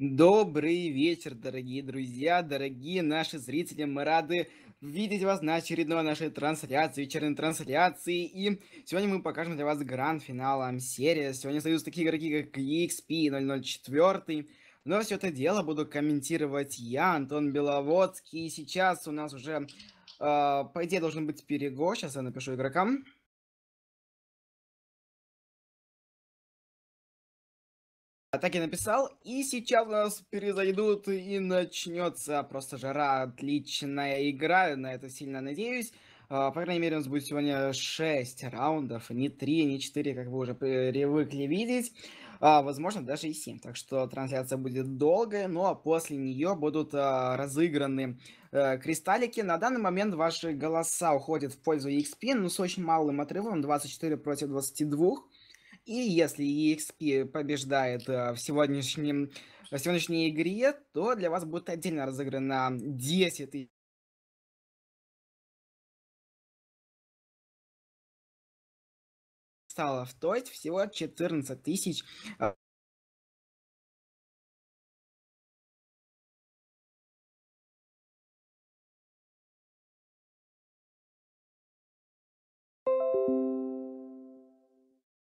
Добрый вечер, дорогие друзья, дорогие наши зрители. Мы рады видеть вас на очередной нашей трансляции, вечерней трансляции. И сегодня мы покажем для вас гранд-финал серии. Сегодня союз такие игроки, как EXP 004. Но все это дело буду комментировать я, Антон Беловодский. И сейчас у нас уже, э, по идее, должен быть перего. Сейчас я напишу игрокам. Так я написал, и сейчас у нас перезайдут и начнется просто жара, отличная игра, на это сильно надеюсь. Uh, по крайней мере, у нас будет сегодня 6 раундов, не 3, не 4, как вы уже привыкли видеть. Uh, возможно, даже и 7. Так что трансляция будет долгая, ну а после нее будут uh, разыграны кристаллики. На данный момент ваши голоса уходят в пользу EXP, но с очень малым отрывом, 24 против 22. И если EXP побеждает э, в, сегодняшнем, в сегодняшней игре, то для вас будет отдельно разыграно 10 тысяч кристаллов, то есть всего 14 тысяч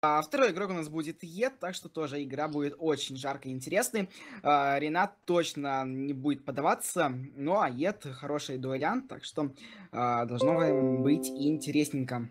А второй игрок у нас будет Ед, так что тоже игра будет очень жаркой и интересной. А, Ренат точно не будет подаваться, ну а Ед хороший дуэлянт, так что а, должно быть интересненько.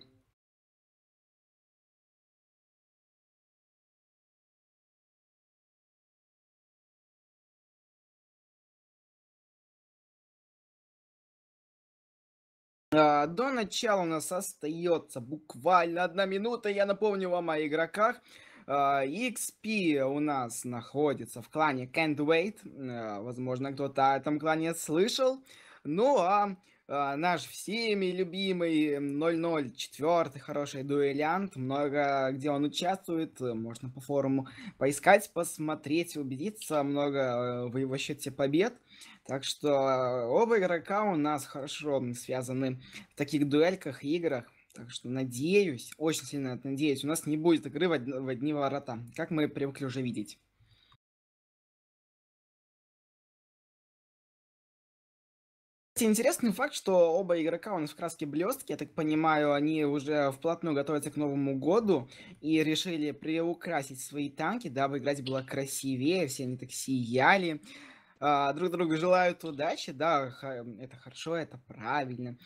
До начала у нас остается буквально одна минута. Я напомню вам о игроках. А, XP у нас находится в клане Can't Wait. А, возможно, кто-то о этом клане слышал. Ну а наш всеми любимый 004 хороший дуэлянт, много где он участвует, можно по форуму поискать, посмотреть, убедиться, много в его счете побед. Так что оба игрока у нас хорошо связаны в таких дуэльках, играх. Так что надеюсь, очень сильно надеюсь, у нас не будет игры в, од- в одни ворота, как мы привыкли уже видеть. Интересный факт, что оба игрока у нас в краске блестки, я так понимаю, они уже вплотную готовятся к Новому году и решили приукрасить свои танки, дабы играть было красивее, все они так сияли а, друг другу желают удачи, да, это хорошо, это правильно.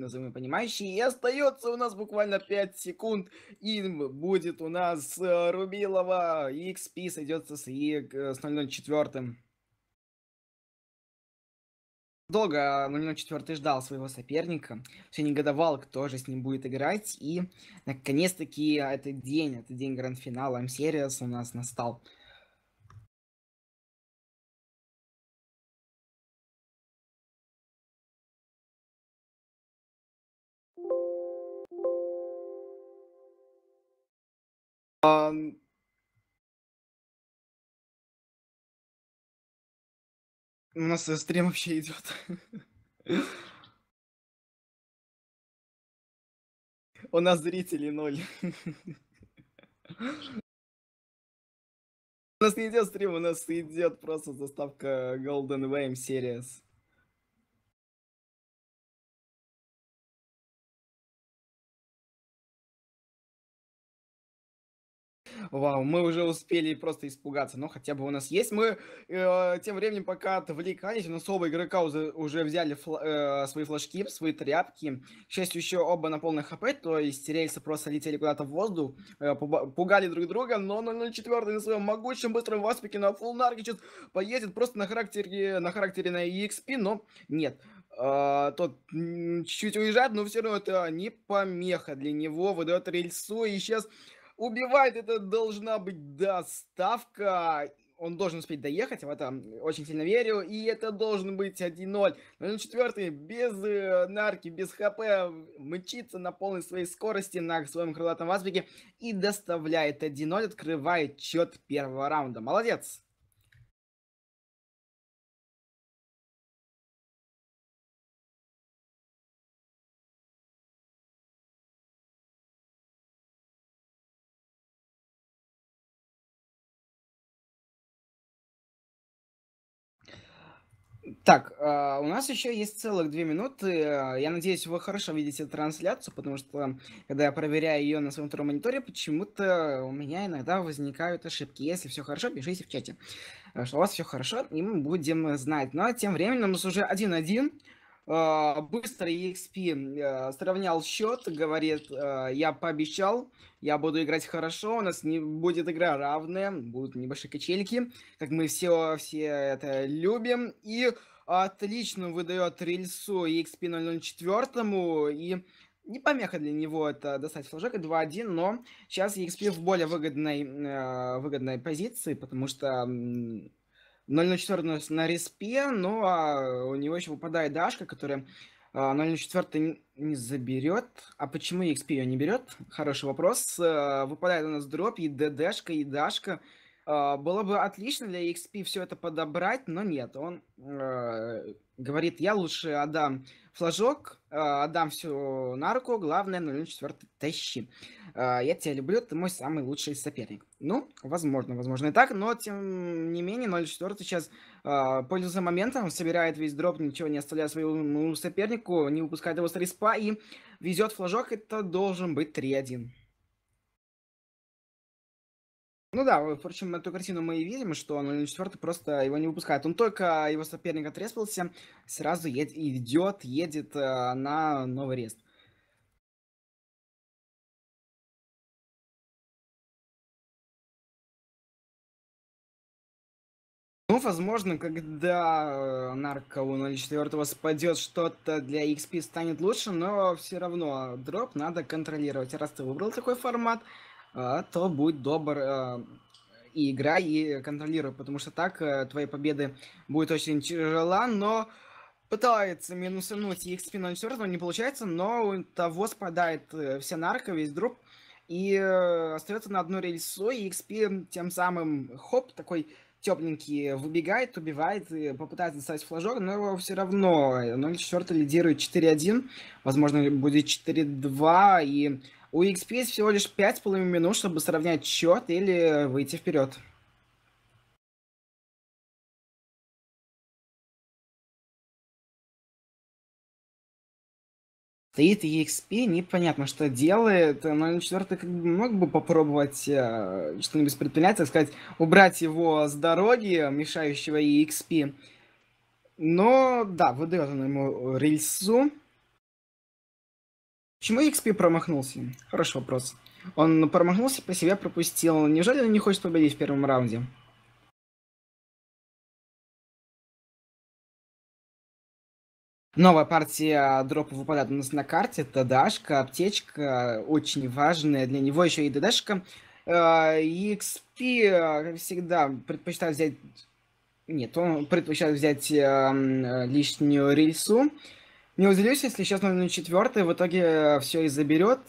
Назовем понимающий. И остается у нас буквально 5 секунд. И будет у нас э, Рубилова. XP сойдется с, и, с 004. Долго 004 ждал своего соперника. Все негодовал, кто же с ним будет играть. И наконец-таки этот день, этот день гранд-финала М-Сериас у нас настал. У нас э, стрим вообще идет. У нас зрителей ноль. У нас не идет стрим, у нас идет просто заставка Golden Wame Series. Вау, мы уже успели просто испугаться, но хотя бы у нас есть. Мы э, тем временем пока отвлекались, у нас оба игрока уже, уже взяли фла э, свои флажки, свои тряпки. К счастью, еще оба на полный хп, то есть рельсы просто летели куда-то в воздух, э, пугали друг друга, но 004 на своем могучем быстром васпике на фулнарке сейчас поедет просто на характере, на характере на EXP, но нет. Uh, тот чуть-чуть уезжает, но все равно это не помеха для него, выдает рельсу, и сейчас убивает, это должна быть доставка. Он должен успеть доехать, в это очень сильно верю. И это должен быть 1-0. Но четвертый без э, нарки, без хп, мчится на полной своей скорости на своем крылатом васпике и доставляет 1-0, открывает счет первого раунда. Молодец! Так, а, у нас еще есть целых 2 минуты. А, я надеюсь, вы хорошо видите трансляцию, потому что, когда я проверяю ее на своем втором мониторе, почему-то у меня иногда возникают ошибки. Если все хорошо, пишите в чате, э, что у вас все хорошо, и мы будем знать. Но тем временем у нас уже 1-1. А, быстро EXP сравнял счет, говорит, я пообещал, я буду играть хорошо, у нас не будет игра равная, будут небольшие качельки, как мы все, все это любим. И отлично выдает рельсу EXP 004, и не помеха для него это достать флажок 2-1, но сейчас EXP в более выгодной, выгодной позиции, потому что 004 на респе, но а, у него еще выпадает Дашка, которая 004 а, не заберет. А почему XP ее не берет? Хороший вопрос. А, выпадает у нас дроп, и ДДшка, и Дашка. Было бы отлично для XP все это подобрать, но нет. Он говорит, я лучше отдам флажок, отдам всю на руку, главное 004 тащи. Я тебя люблю, ты мой самый лучший соперник. Ну, возможно, возможно и так, но тем не менее 0.4 сейчас э, пользуется моментом, собирает весь дроп, ничего не оставляя своему сопернику, не выпускает его с респа и везет флажок, это должен быть 3-1. Ну да, впрочем, эту картину мы и видим, что 0.4 просто его не выпускает. Он только его соперник отреспался, сразу ед идет, едет э, на новый рест. Ну, возможно, когда э, нарко у 04 спадет, что-то для XP станет лучше, но все равно дроп надо контролировать. Раз ты выбрал такой формат, то будь добр э, и играй, и контролируй, потому что так твои победы будет очень тяжела, но пытается минусануть XP 04, не получается, но у того спадает вся нарко, весь дроп, и остается на одну рельсу, и XP тем самым, хоп, такой тепленький выбегает, убивает, и попытается достать флажок, но все равно 0.4 лидирует 4-1, возможно, будет 4-2, и у XP есть всего лишь 5,5 минут, чтобы сравнять счет или выйти вперед. Стоит EXP, непонятно, что делает. Но четвертый как бы мог бы попробовать э, что-нибудь предпринять, так сказать, убрать его с дороги, мешающего EXP. Но, да, выдает он ему рельсу. Почему EXP промахнулся? Хороший вопрос. Он промахнулся, по себе пропустил. Неужели он не хочет победить в первом раунде? Новая партия дропа выпадает у нас на карте. Это Дашка, аптечка, очень важная для него еще и ДДшка. EXP, э, как всегда, предпочитает взять... Нет, он предпочитает взять э, лишнюю рельсу. Не удивлюсь, если сейчас на четвертый в итоге все и заберет,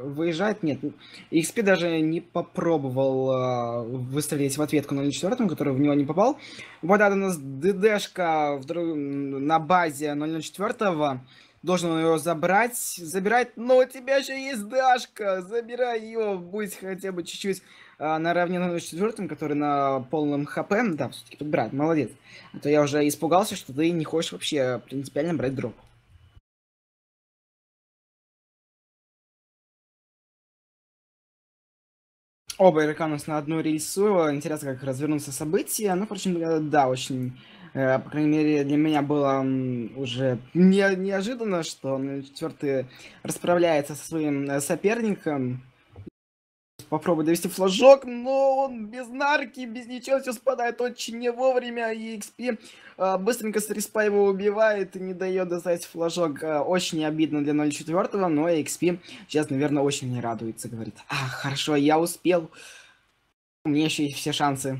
выезжает. Нет, XP даже не попробовал э, выставить в ответку на четвертом, который в него не попал. Вот это у нас ДДшка друг... на базе 004 должен он его забрать. Забирать, но у тебя же есть Дашка, забирай ее, будь хотя бы чуть-чуть э, наравне на 04 который на полном хп. Да, все-таки подбирает, молодец. А то я уже испугался, что ты не хочешь вообще принципиально брать дроп. Оба игрока у нас на одну рейсу. Интересно, как развернутся события. Ну, впрочем, да, очень, э, по крайней мере, для меня было уже не, неожиданно, что четвертый расправляется со своим э, соперником попробует довести флажок, но он без нарки, без ничего, все спадает очень не вовремя, и XP э, быстренько с респа его убивает и не дает достать флажок. Э, очень обидно для 0.4, но XP сейчас, наверное, очень не радуется, говорит, а, хорошо, я успел, у меня еще есть все шансы.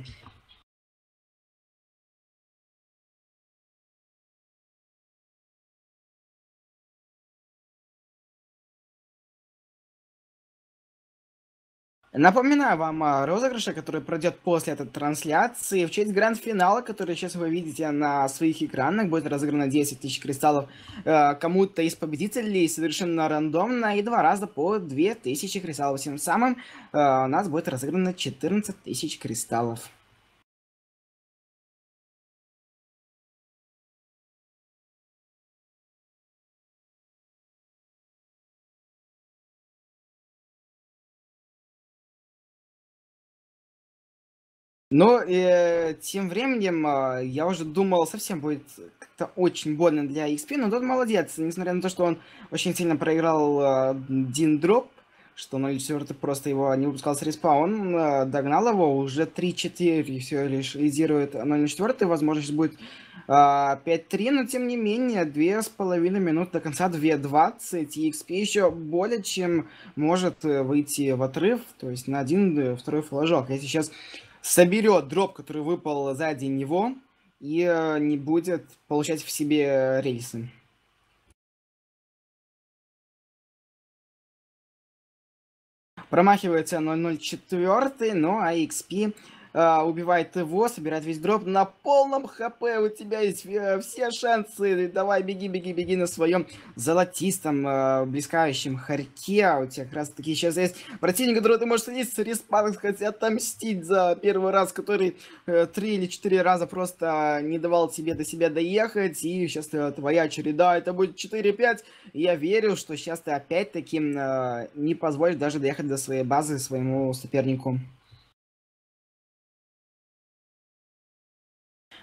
Напоминаю вам о розыгрыше, который пройдет после этой трансляции. В честь гранд-финала, который сейчас вы видите на своих экранах, будет разыграно 10 тысяч кристаллов э, кому-то из победителей совершенно рандомно и два раза по 2000 кристаллов. Тем самым э, у нас будет разыграно 14 тысяч кристаллов. Но э, тем временем э, я уже думал, совсем будет как-то очень больно для XP, но тот молодец, несмотря на то, что он очень сильно проиграл э, Дин Дроп, что 0.4 просто его не выпускал с респа, он э, догнал его, уже 3-4 все лишь лидирует 0.4, возможно, сейчас будет э, 5-3, но тем не менее, 2,5 минут до конца, 2.20, и XP еще более чем может э, выйти в отрыв, то есть на один э, второй флажок. Если сейчас соберет дроп, который выпал сзади него, и э, не будет получать в себе рейсы. Промахивается 004, ну а XP а, убивает его, собирает весь дроп. На полном хп, у тебя есть э, все шансы, давай беги, беги, беги на своем золотистом э, блескающем харьке, у тебя как раз таки сейчас есть противник, который ты можешь садиться, респан, сказать, отомстить за первый раз, который э, три или четыре раза просто не давал тебе до себя доехать, и сейчас твоя череда, это будет 4-5, я верю, что сейчас ты опять-таки не позволишь даже доехать до своей базы своему сопернику.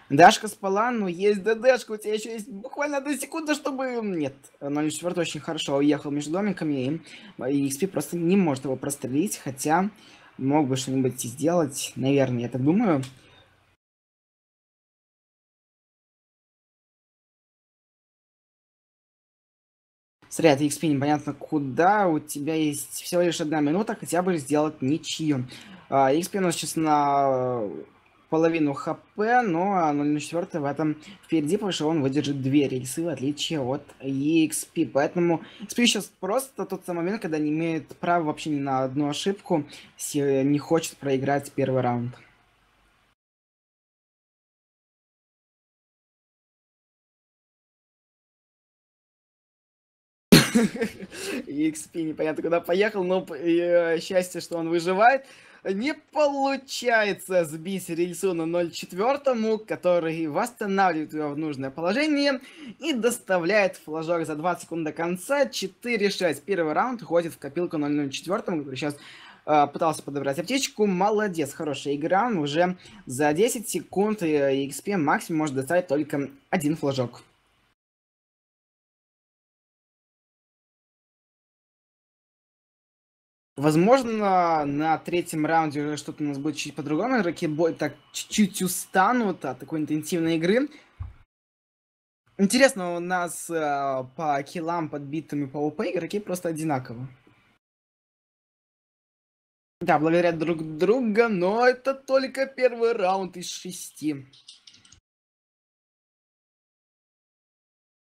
Дашка спала, но есть ДДшка, у тебя еще есть буквально одна секунда, чтобы... Нет, 04 очень хорошо уехал между домиками, и XP просто не может его прострелить, хотя мог бы что-нибудь сделать, наверное, я так думаю. От XP непонятно куда, у тебя есть всего лишь одна минута, хотя бы сделать ничью. XP у нас сейчас на половину хп, но 0.4 в этом впереди, потому что он выдержит две рельсы, в отличие от EXP. Поэтому EXP сейчас просто тот самый момент, когда не имеет права вообще ни на одну ошибку, если не хочет проиграть первый раунд. EXP непонятно куда поехал, но э, счастье, что он выживает не получается сбить Рельсуна 0.4, который восстанавливает его в нужное положение и доставляет флажок за 20 секунд до конца 4-6. Первый раунд уходит в копилку 0.04, который сейчас э, пытался подобрать аптечку. Молодец, хорошая игра. Уже за 10 секунд XP максимум может доставить только один флажок. Возможно, на третьем раунде уже что-то у нас будет чуть по-другому. Игроки так чуть-чуть устанут от такой интенсивной игры. Интересно, у нас э, по киллам подбитым и по ОП игроки просто одинаково. Да, благодаря друг друга, но это только первый раунд из шести.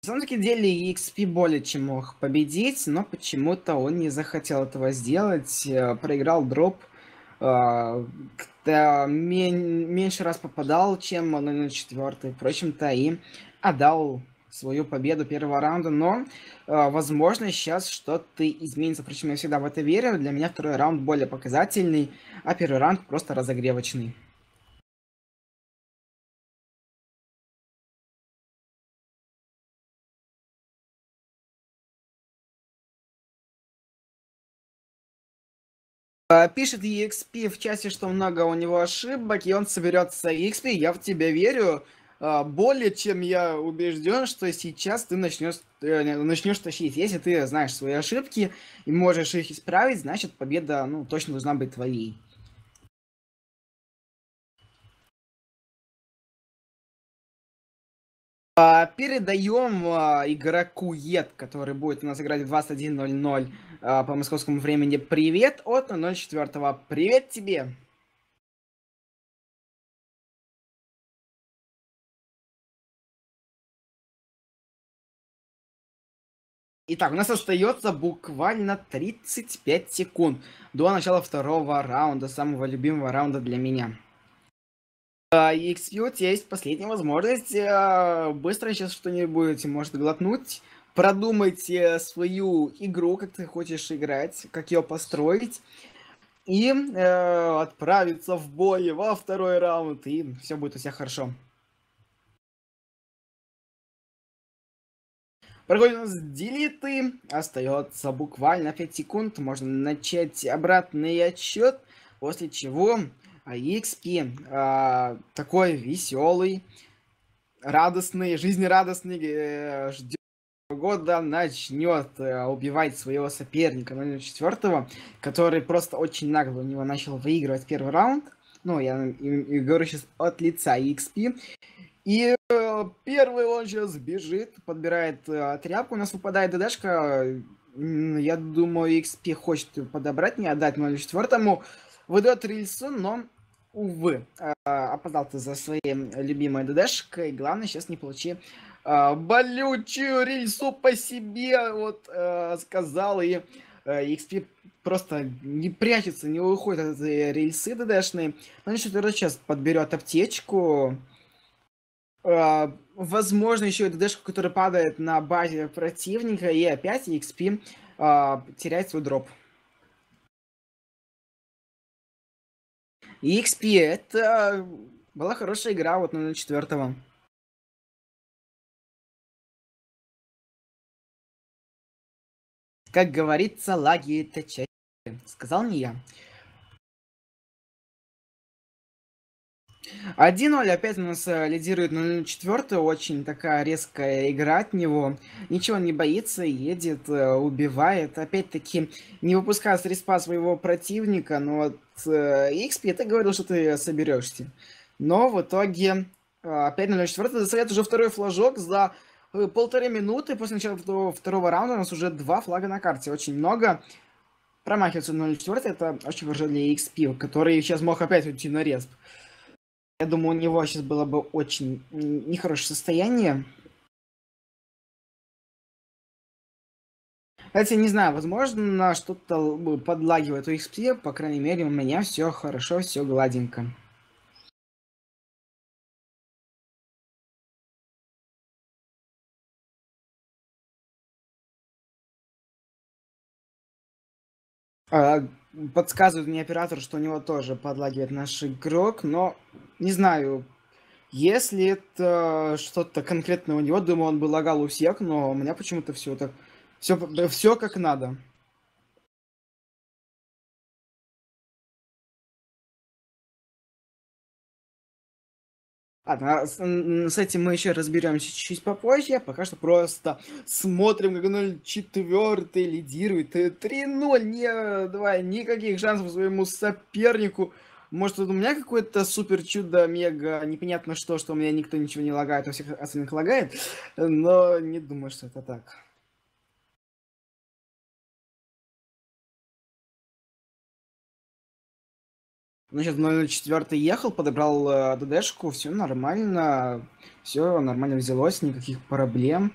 На самом деле XP более чем мог победить, но почему-то он не захотел этого сделать, э, проиграл дроп, э, меньше раз попадал, чем на четвертый, впрочем-то и отдал свою победу первого раунда, но, э, возможно, сейчас что-то изменится, впрочем, я всегда в это верю, для меня второй раунд более показательный, а первый раунд просто разогревочный. Пишет EXP в часе, что много у него ошибок, и он соберется. EXP, я в тебя верю. А, более чем я убежден, что сейчас ты начнешь, э, начнешь тащить. Если ты знаешь свои ошибки и можешь их исправить, значит победа ну, точно должна быть твоей. Передаем а, игроку Ед, который будет у нас играть в 21.00 а, по московскому времени. Привет от 04. Привет тебе! Итак, у нас остается буквально 35 секунд до начала второго раунда, самого любимого раунда для меня. У тебя есть последняя возможность э, быстро сейчас что-нибудь может глотнуть, продумать э, свою игру, как ты хочешь играть, как ее построить, и э, отправиться в бой во второй раунд, и все будет у тебя хорошо. Проходит у нас делиты, остается буквально 5 секунд, можно начать обратный отсчет, после чего EXP а, такой веселый, радостный, жизнерадостный, э, ждет года начнет э, убивать своего соперника 04 который просто очень нагло у него начал выигрывать первый раунд. Ну, я и, и говорю сейчас от лица EXP. И э, первый он сейчас бежит, подбирает э, тряпку, у нас выпадает ДДшка. Я думаю, XP хочет подобрать, не отдать 04-му. Выдает рельсу, но, увы, э, опоздал ты за своей любимой ДДшкой. Главное, сейчас не получи э, болючую рельсу по себе, вот, э, сказал. И XP просто не прячется, не уходит от этой рельсы ДДшной. Ну, что сейчас подберет аптечку. Возможно, еще и ДДшку, которая падает на базе противника, и опять XP а, теряет свой дроп. И XP, это была хорошая игра вот на четвертого. Как говорится, лаги это часть. Сказал не я. 1-0 опять у нас э, лидирует на 4 очень такая резкая игра от него. Ничего не боится, едет, э, убивает. Опять-таки не выпуская с респа своего противника, но вот XP ты говорил, что ты соберешься. Но в итоге э, опять на 4 доставляет уже второй флажок за полторы минуты после начала второго раунда у нас уже два флага на карте. Очень много. Промахиваться 0-4 это очень важно для XP, который сейчас мог опять уйти на респ. Я думаю, у него сейчас было бы очень нехорошее состояние. Хотя, не знаю, возможно, что-то подлагивает у XP, по крайней мере, у меня все хорошо, все гладенько. А, подсказывает мне оператор, что у него тоже подлагивает наш игрок, но не знаю, если это что-то конкретное у него, думаю, он бы лагал у всех, но у меня почему-то все так, все, все как надо. Ладно, с, с этим мы еще разберемся чуть-чуть попозже. Пока что просто смотрим, как 0-4 лидирует. 3-0, не давай никаких шансов своему сопернику. Может, у меня какое-то супер чудо, мега, непонятно что, что у меня никто ничего не лагает, у всех остальных лагает. Но не думаю, что это так. Ну, сейчас 004 ехал, подобрал э, ДДшку, все нормально, все нормально взялось, никаких проблем.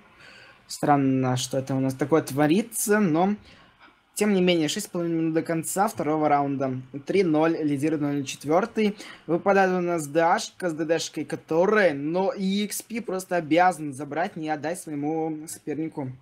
Странно, что это у нас такое творится, но тем не менее, 6,5 минут до конца второго раунда. 3-0, лидирует 0-4. Выпадает у нас Дашка с ДДшкой, которая, но EXP просто обязан забрать, не отдать своему сопернику.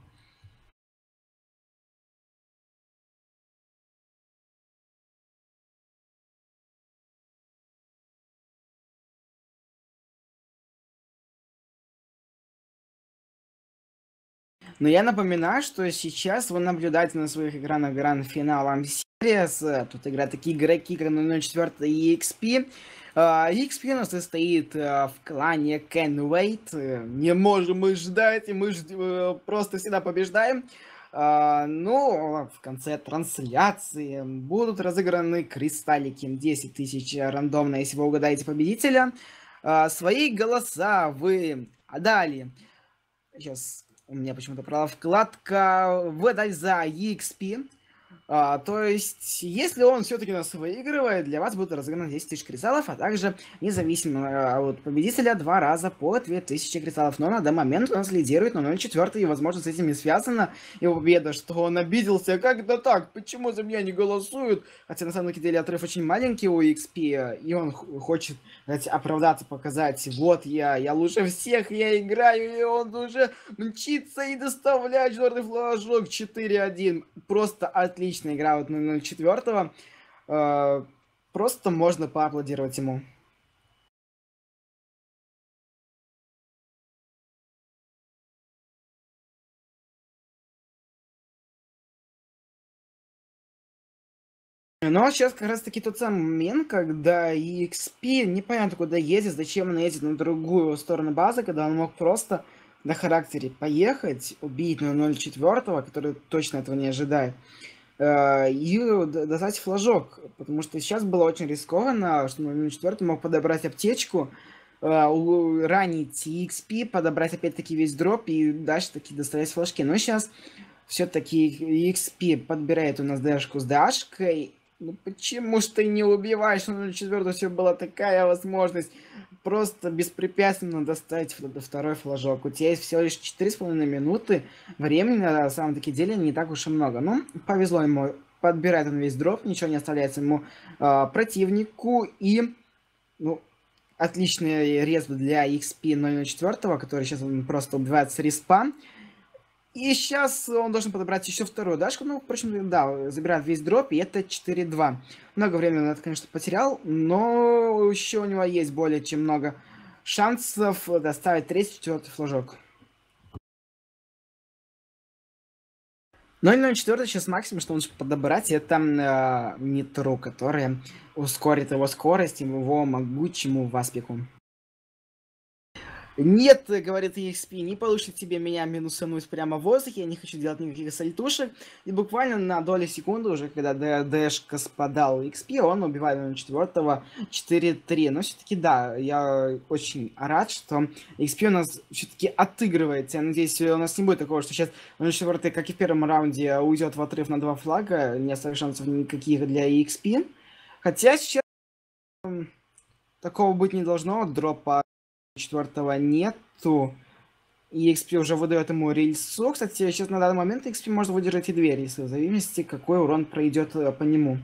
Но я напоминаю, что сейчас вы наблюдаете на своих экранах гранд-финал Series. Тут играют такие игроки, как 004 и XP. Uh, XP у нас состоит uh, в клане Can Wait. Не можем мы ждать, и мы жд... uh, просто всегда побеждаем. Uh, ну, в конце трансляции будут разыграны кристаллики 10 тысяч рандомно, если вы угадаете победителя. Uh, свои голоса вы отдали. Сейчас у меня почему-то пропала вкладка «Выдать за EXP». А, то есть, если он все-таки нас выигрывает, для вас будет разыграно 10 тысяч кристаллов, а также независимо а, от победителя два раза по 2000 кристаллов. Но на данный момент он нас лидирует на 0.4, и возможно с этим и связана его победа, что он обиделся. Как это так? Почему за меня не голосуют? Хотя на самом деле отрыв очень маленький у XP, и он хочет знаете, оправдаться, показать, вот я, я лучше всех, я играю, и он уже мчится и доставляет четвертый флажок 4-1. Просто отлично отличная игра вот 004. Э, просто можно поаплодировать ему. Но сейчас как раз таки тот самый момент, когда EXP непонятно куда ездит, зачем он едет на другую сторону базы, когда он мог просто на характере поехать, убить на 04, который точно этого не ожидает, и достать флажок, потому что сейчас было очень рискованно, что 04 мог подобрать аптечку, э, ранить EXP, подобрать опять-таки весь дроп и дальше таки доставать флажки. Но сейчас все-таки EXP подбирает у нас дэшку с дашкой, ну почему ж ты не убиваешь? Ну, на четвертом все была такая возможность просто беспрепятственно достать второй флажок. У тебя есть всего лишь 4,5 минуты. Времени на самом таки деле не так уж и много. Ну, повезло ему. Подбирает он весь дроп, ничего не оставляется ему э, противнику. И, ну, отличный рез для XP 004, который сейчас он просто убивает с респа. И сейчас он должен подобрать еще вторую дашку. Ну, впрочем, да, забирает весь дроп, и это 4-2. Много времени он это, конечно, потерял, но еще у него есть более чем много шансов доставить третий, четвертый флажок. Ну и 0.4 сейчас максимум, что он может подобрать, это э, Нитру, которая ускорит его скорость его могучему васпику. Нет, говорит EXP, не получится тебе меня минусануть прямо в воздухе, я не хочу делать никаких сальтушек. И буквально на долю секунды уже, когда ДДшка спадал XP, он убивает на четвертого 4-3. Но все-таки да, я очень рад, что XP у нас все-таки отыгрывается. Я надеюсь, у нас не будет такого, что сейчас на четвертый, как и в первом раунде, уйдет в отрыв на два флага, не оставит шансов никаких для EXP. Хотя сейчас такого быть не должно, дропа четвертого нету. И XP уже выдает ему рельсу. Кстати, сейчас на данный момент XP может выдержать и две рельсы, в зависимости, какой урон пройдет э, по нему.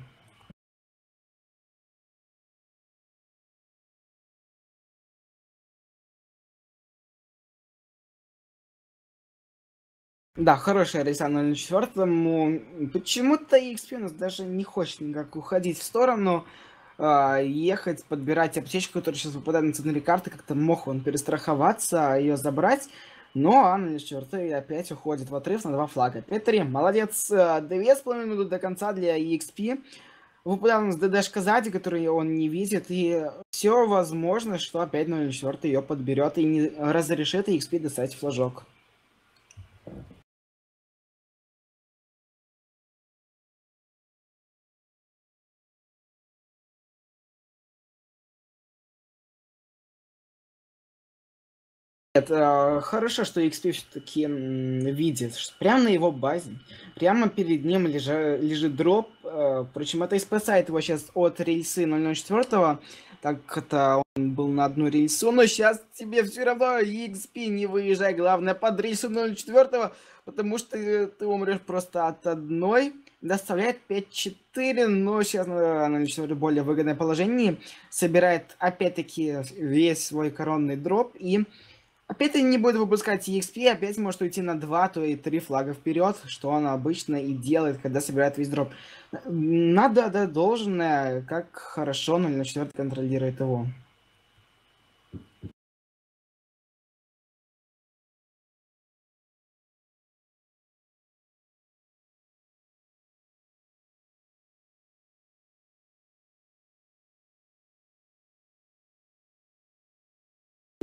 Да, хорошая рельса 04 Почему-то XP у нас даже не хочет никак уходить в сторону. А, ехать, подбирать аптечку, которая сейчас выпадает на ценные карты, как-то мог он перестраховаться, ее забрать. Но Анна черты опять уходит в отрыв на два флага. 5-3. Молодец. Две с половиной минуты до конца для EXP. Выпадал у нас ДДшка сзади, который он не видит. И все возможно, что опять 04 ее подберет и не разрешит EXP достать флажок. Это хорошо, что XP все-таки видит, что прямо на его базе, прямо перед ним лежа, лежит дроп. Э, впрочем, это и спасает его сейчас от рельсы 004, так это он был на одну рельсу, но сейчас тебе все равно XP не выезжай, главное под рельсу 04, потому что ты умрешь просто от одной. Доставляет 5-4, но сейчас она в более выгодное положение. Собирает опять-таки весь свой коронный дроп и Опять не будет выпускать EXP, опять может уйти на 2, то и 3 флага вперед, что он обычно и делает, когда собирает весь дроп. Надо отдать должное, как хорошо 004 контролирует его.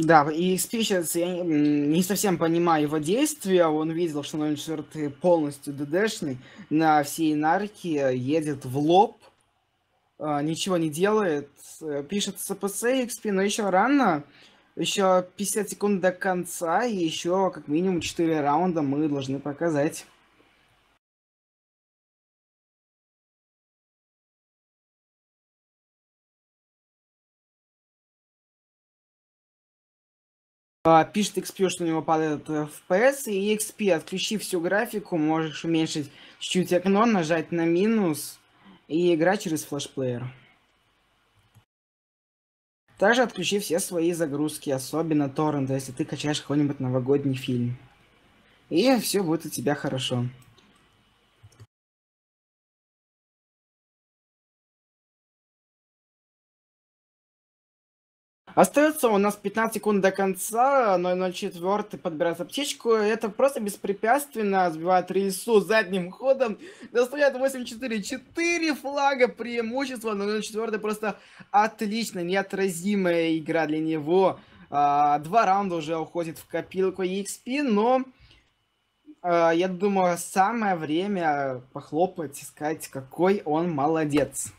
Да, и сейчас я не совсем понимаю его действия. Он видел, что 04 полностью ДДшный на всей нарке, едет в лоб, а, ничего не делает, э, пишет СПС XP, но еще рано, еще 50 секунд до конца, и еще как минимум 4 раунда мы должны показать. Пишет XP, что у него падает FPS, и XP, отключи всю графику, можешь уменьшить чуть-чуть окно, нажать на минус и играть через флешплеер. Также отключи все свои загрузки, особенно торренты, если ты качаешь какой-нибудь новогодний фильм. И все будет у тебя хорошо. Остается у нас 15 секунд до конца, 004 подбирает аптечку, это просто беспрепятственно сбивает рельсу задним ходом, доставляет 8-4, 4 флага преимущества, 004 просто отлично, неотразимая игра для него. А, два раунда уже уходит в копилку EXP, но а, я думаю, самое время похлопать и сказать, какой он молодец.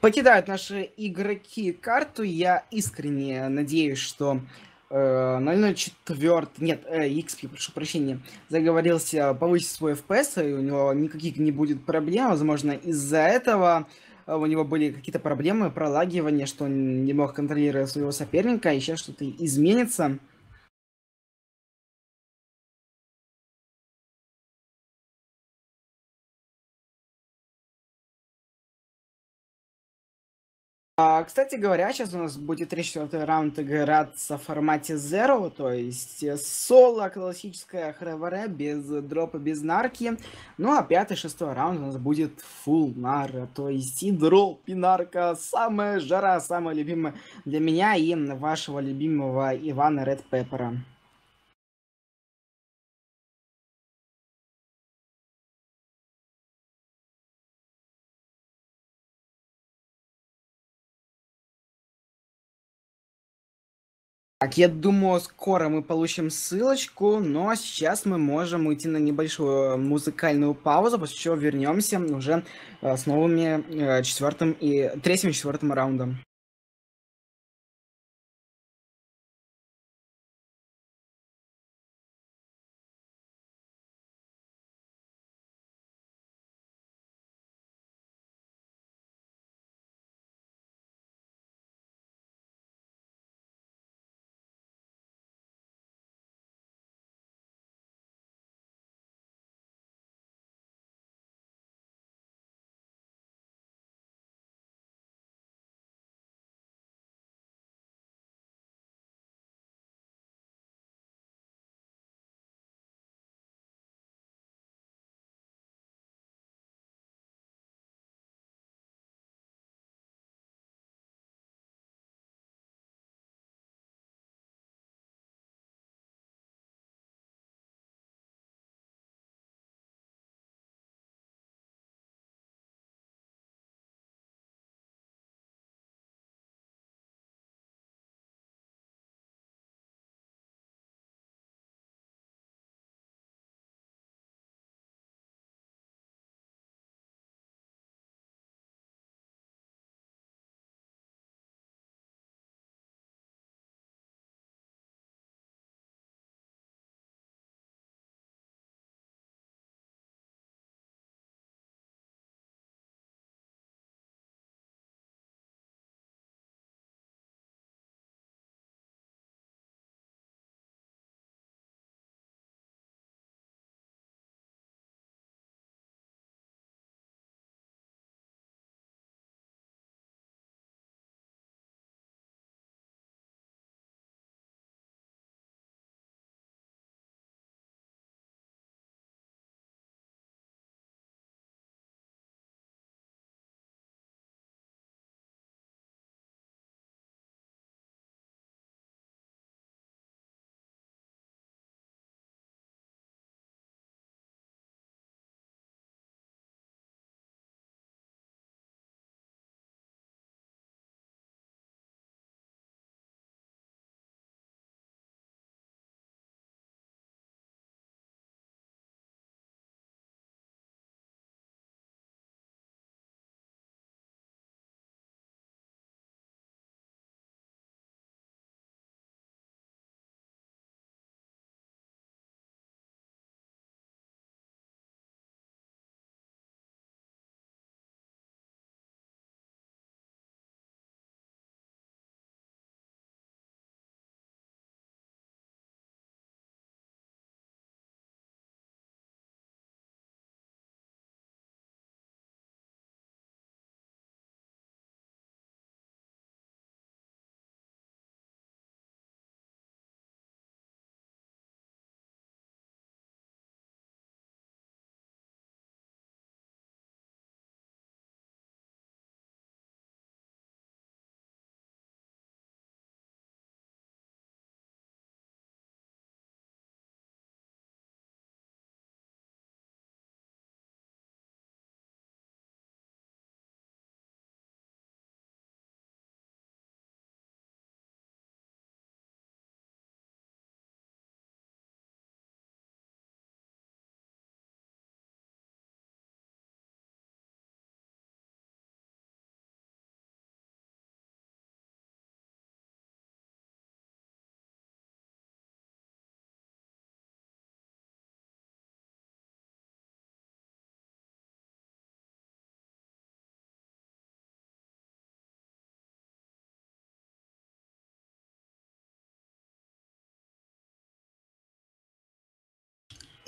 Покидают наши игроки карту. Я искренне надеюсь, что э, 004, нет, э, XP, прошу прощения, заговорился повысить свой FPS, и у него никаких не будет проблем. Возможно, из-за этого э, у него были какие-то проблемы, пролагивания, что он не мог контролировать своего соперника, и сейчас что-то изменится. Кстати говоря, сейчас у нас будет 3-4 раунд играться в формате Zero, то есть э, соло, классическая хревере, без дропа, без нарки. Ну а 5-6 раунд у нас будет full нара, то есть и дроп, и нарка, самая жара, самая любимая для меня и вашего любимого Ивана Ред Пеппера. Так, я думаю, скоро мы получим ссылочку, но сейчас мы можем уйти на небольшую музыкальную паузу, после чего вернемся уже э, с новыми э, четвертым и третьим и четвертым раундом.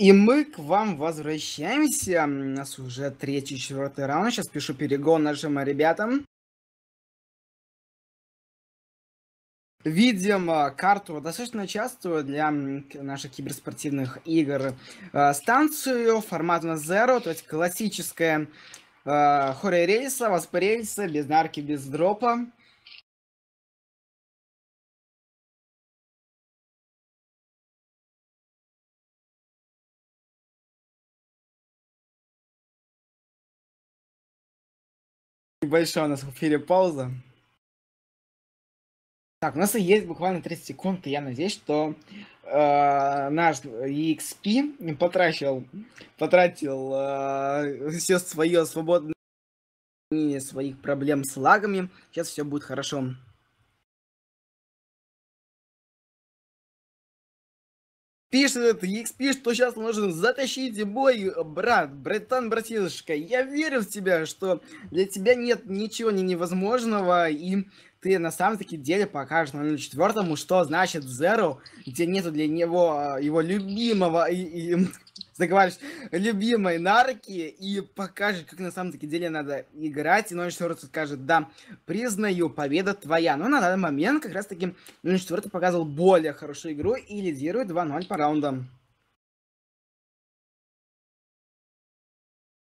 И мы к вам возвращаемся. У нас уже третий, четвертый раунд. Сейчас пишу перегон нашим ребятам. Видим карту достаточно частую для наших киберспортивных игр. А, станцию формат на Zero, то есть классическая а, хоррор рейса, воспорейса, без нарки, без дропа. Большая у нас в эфире пауза. Так, у нас есть буквально 30 секунд, и я надеюсь, что э, наш EXP потратил, потратил э, все свое свободное своих проблем с лагами. Сейчас все будет хорошо. Пишет этот EXP, что сейчас нужно затащить бой, брат, братан, братишка. Я верю в тебя, что для тебя нет ничего не невозможного, и ты на самом таки деле покажешь на 04 что значит Zero, где нету для него а, его любимого и, и заговоришь, любимой нарки, и покажешь, как на самом таки деле надо играть, и 04 скажет, да, признаю, победа твоя. Но на данный момент как раз таки 04 показывал более хорошую игру и лидирует 2-0 по раундам.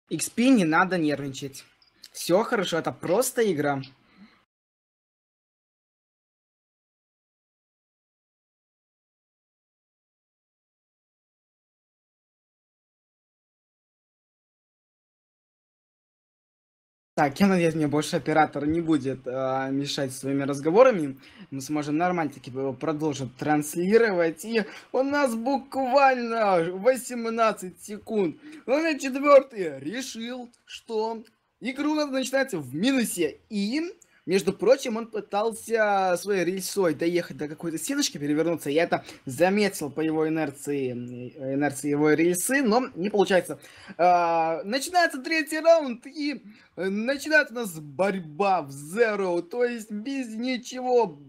XP не надо нервничать. Все хорошо, это просто игра. Так, я надеюсь, мне больше оператор не будет э, мешать своими разговорами. Мы сможем нормально таки его продолжить транслировать. И у нас буквально 18 секунд. Но на четвертый решил, что игру надо начинать в минусе. И между прочим, он пытался своей рельсой доехать до какой-то стеночки, перевернуться. Я это заметил по его инерции, инерции его рельсы, но не получается. А, начинается третий раунд, и начинается у нас борьба в Zero, то есть без ничего.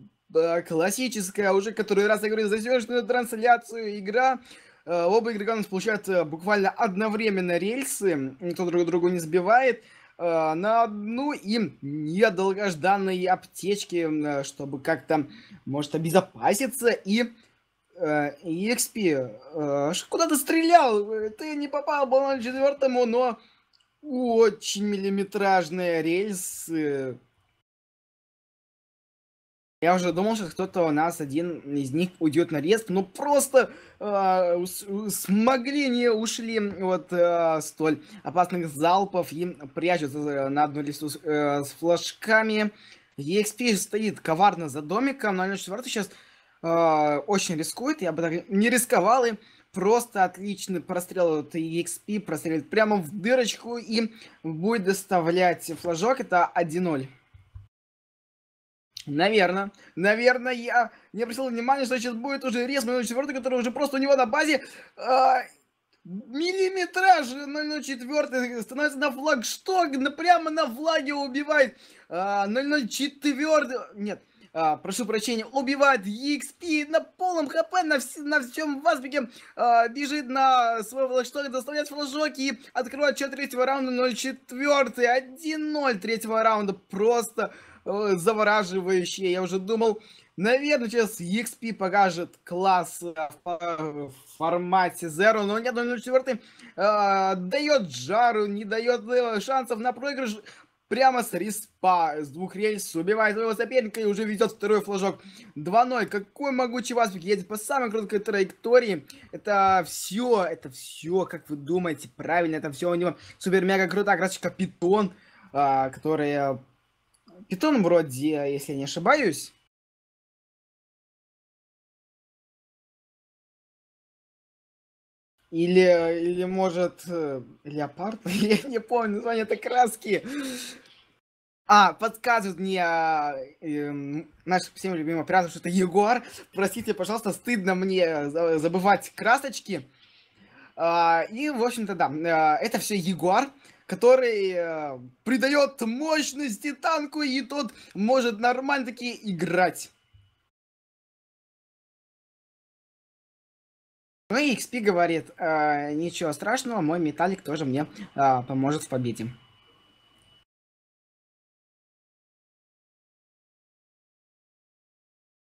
Классическая, уже который раз я говорю, завершенную трансляцию игра. Оба игрока у нас получают буквально одновременно рельсы, никто друг другу не сбивает. Э, на одну им недолгожданные аптечки, чтобы как-то, может, обезопаситься и э, э, куда ты стрелял? Ты не попал на четвертому, но очень миллиметражные рельсы я уже думал, что кто-то у нас один из них уйдет на респ, но просто э, смогли не ушли вот э, столь опасных залпов и прячутся на одну листу с, э, с флажками. EXP стоит коварно за домиком, но 04 сейчас э, очень рискует, я бы так не рисковал и просто отличный прострел от EXP, прострелит прямо в дырочку и будет доставлять флажок, это 1-0. Наверное. Наверное, я не обратил внимания, что сейчас будет уже рез 004, который уже просто у него на базе. А, миллиметраж 004 становится на флагшток, на, прямо на флаге убивает а, 004. Нет, а, прошу прощения, убивает EXP на полном хп, на, вс на всем васпике, а, бежит на свой флагшток, доставляет флажок и открывает счет третьего раунда 04. 1-0 третьего раунда. Просто Э, завораживающие. Я уже думал, наверное, сейчас EXP покажет класс э, в формате Zero, но нет, 004 э, дает жару, не дает э, шансов на проигрыш. Прямо с респа, с двух рельс, убивает своего соперника и уже ведет второй флажок. 2-0. Какой могучий Васпик едет по самой короткой траектории. Это все, это все, как вы думаете, правильно, это все у него супер-мега крутая красочка Питон, а, которая Питон вроде, если не ошибаюсь. Или, или может, э, леопард? Я не помню название этой краски. А, подсказывает мне э, наш всем любимый оператор, что это Егор. Простите, пожалуйста, стыдно мне забывать красочки. А, и, в общем-то, да, э, это все Егор который э, придает мощности танку, и тот может нормально таки играть. Ну и XP говорит, э, ничего страшного, мой металлик тоже мне э, поможет в победе.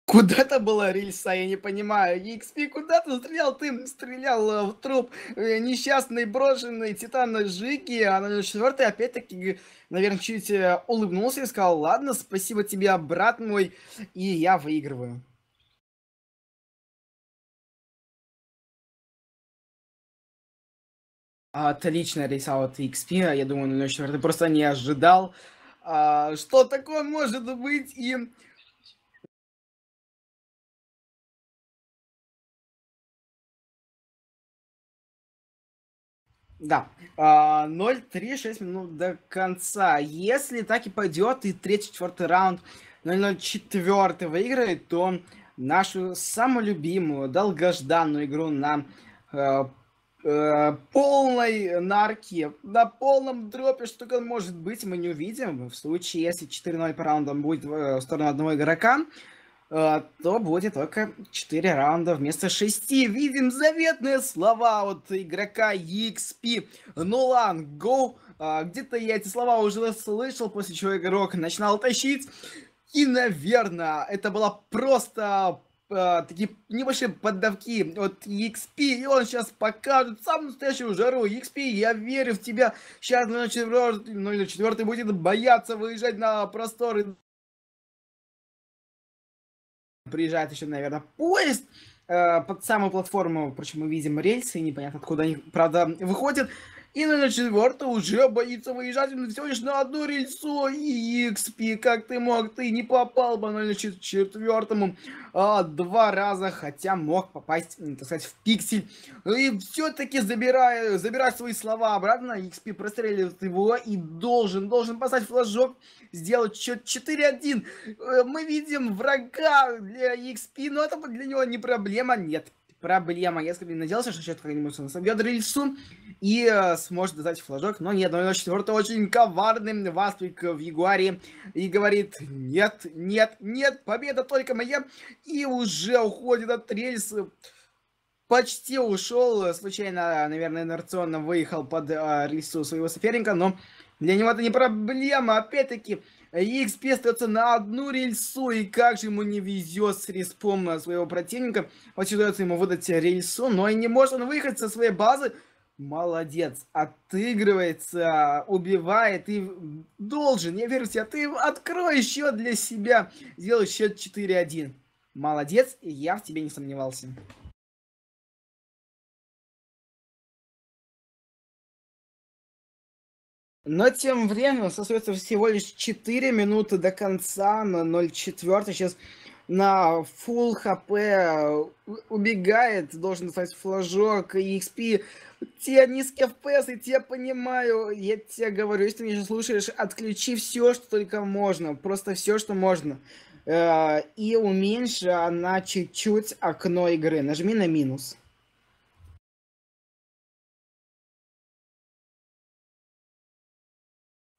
Куда то была рельса, я не понимаю. XP, куда ты стрелял? Ты стрелял э, в труп э, несчастной брошенной Титана Жики, а на четвертой опять-таки, наверное, чуть э, улыбнулся и сказал, ладно, спасибо тебе, брат мой, и я выигрываю. Отличная рейса от XP, я думаю, на 04 просто не ожидал, а, что такое может быть, и Да. 0-3-6 а, минут до конца. Если так и пойдет, и третий-четвертый раунд 0-0-4 выиграет, то нашу самую любимую, долгожданную игру на э, э, полной нарке, на полном дропе, что только может быть, мы не увидим. В случае, если 4-0 по раундам будет в сторону одного игрока, Э, то будет только 4 раунда вместо 6. Видим заветные слова от игрока EXP. Нолан, go. А, где-то я эти слова уже слышал, после чего игрок начинал тащить. И, наверное, это было просто э, такие небольшие поддавки от EXP, и он сейчас покажет самую настоящую жару. EXP, я верю в тебя. Сейчас 0.4, 0.4 будет бояться выезжать на просторы приезжает еще, наверное, поезд э, под самую платформу, впрочем, мы видим рельсы, непонятно откуда они, правда, выходят. И на четвертую уже боится выезжать всего лишь на одну рельсу. И XP, как ты мог, ты не попал на четвертому а, два раза, хотя мог попасть, так сказать, в пиксель. И все-таки забирая, забирая свои слова обратно, XP простреливает его и должен, должен поставить флажок, сделать счет 4-1. Э, мы видим врага для XP, но это для него не проблема, нет проблема. Я скорее надеялся, что сейчас как-нибудь он собьет рельсу и э, сможет дать флажок, но нет, 004 очень коварный Ваствик в Ягуаре и говорит, нет, нет, нет, победа только моя, и уже уходит от рельсы. Почти ушел, случайно, наверное, инерционно выехал под э, рельсу своего соперника, но для него это не проблема, опять-таки, EXP остается на одну рельсу, и как же ему не везет с респом своего противника. Вот удается ему выдать рельсу, но и не может он выехать со своей базы. Молодец, отыгрывается, убивает и должен, я верю в тебя, ты открой счет для себя, сделай счет 4-1. Молодец, я в тебе не сомневался. Но тем временем остается всего лишь 4 минуты до конца на 0.4. Сейчас на full хп убегает, должен достать флажок, XP. Те низкие FPS, и те понимаю, я тебе говорю, если ты меня слушаешь, отключи все, что только можно, просто все, что можно. Э, и уменьши на чуть-чуть окно игры. Нажми на минус.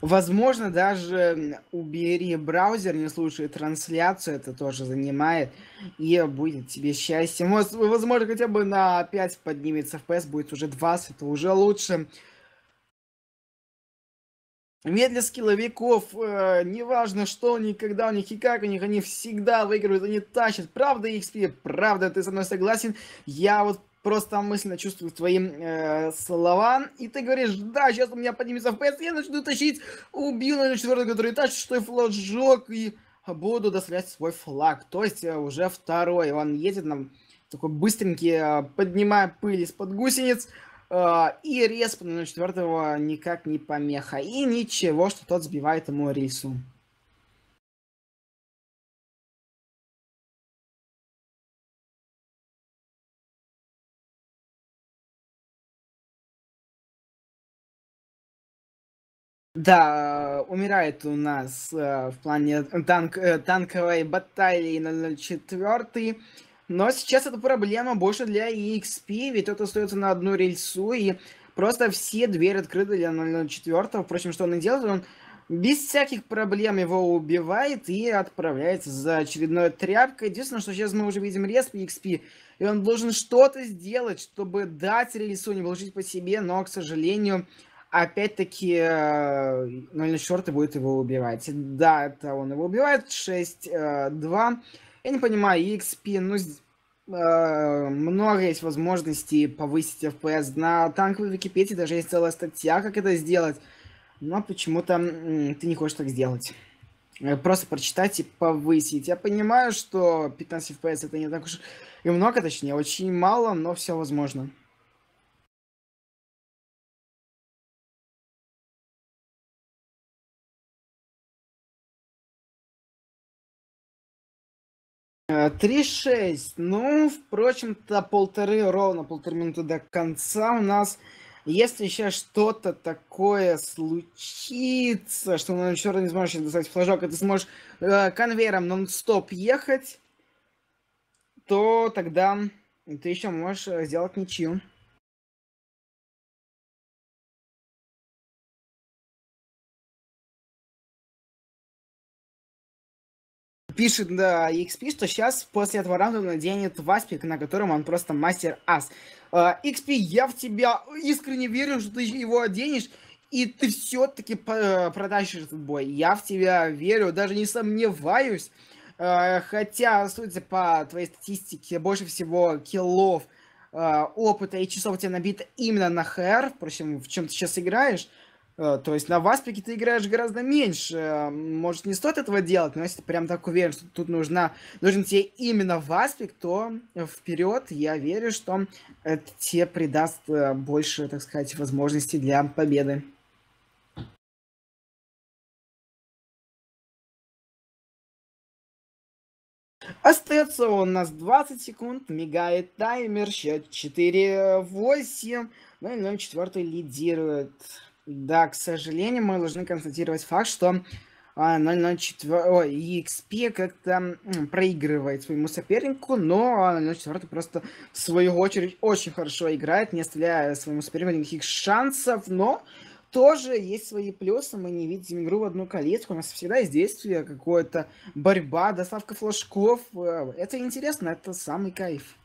Возможно, даже убери браузер, не слушай трансляцию, это тоже занимает, и будет тебе счастье. Возможно, хотя бы на 5 поднимется FPS, будет уже 20, это уже лучше. Ведь для скилловиков, э, неважно что у них, когда у них и как у них, они всегда выигрывают, они тащат. Правда, XP, правда, ты со мной согласен. Я вот просто мысленно чувствую твои э, слова, и ты говоришь, да, сейчас у меня поднимется FPS, я начну тащить, убью на четвертый, который тащит шестой флажок, и буду доставлять свой флаг. То есть э, уже второй, он едет нам такой быстренький, э, поднимая пыль из-под гусениц, э, и респ на четвертого никак не помеха, и ничего, что тот сбивает ему рейсу. Да, умирает у нас э, в плане танк, э, танковой баталии 004. Но сейчас это проблема больше для EXP, ведь тот остается на одну рельсу, и просто все двери открыты для 004. Впрочем, что он и делает, он без всяких проблем его убивает и отправляется за очередной тряпкой. Единственное, что сейчас мы уже видим респ XP, и он должен что-то сделать, чтобы дать рельсу не получить по себе, но, к сожалению, опять-таки 0 и будет его убивать. Да, это он его убивает, 6-2. Э, Я не понимаю, XP, ну, э, много есть возможностей повысить FPS. На танковой Википедии даже есть целая статья, как это сделать но почему-то ты не хочешь так сделать. Э, просто прочитать и повысить. Я понимаю, что 15 FPS это не так уж и много, точнее, очень мало, но все возможно. Э, три шесть. Ну, впрочем-то, полторы, ровно полторы минуты до конца у нас если сейчас что-то такое случится, что еще раз не сможешь достать флажок, и ты сможешь э, конвейером нон-стоп ехать, то тогда ты еще можешь э, сделать ничью. Пишет на XP, что сейчас после этого раунда наденет Васпик, на котором он просто мастер ас. Uh, XP, я в тебя искренне верю, что ты его оденешь, и ты все-таки продашь этот бой. Я в тебя верю, даже не сомневаюсь. Uh, хотя, судя по твоей статистике, больше всего киллов, uh, опыта и часов у тебя набито именно на ХР, впрочем, в чем ты сейчас играешь. Э, то есть на Васпике ты играешь гораздо меньше. Может, не стоит этого делать, но если ты прям так уверен, что тут нужна, нужен тебе именно Васпик, то вперед, я верю, что это тебе придаст э, больше, так сказать, возможностей для победы. Остается у нас 20 секунд, мигает таймер, счет 4-8, ну и 0-4 лидирует. Да, к сожалению, мы должны констатировать факт, что 004, а, ой, EXP как-то проигрывает своему сопернику, но 004 просто в свою очередь очень хорошо играет, не оставляя своему сопернику никаких шансов, но тоже есть свои плюсы, мы не видим игру в одну калитку, у нас всегда есть действие, какое-то борьба, доставка флажков, э, это интересно, это самый кайф.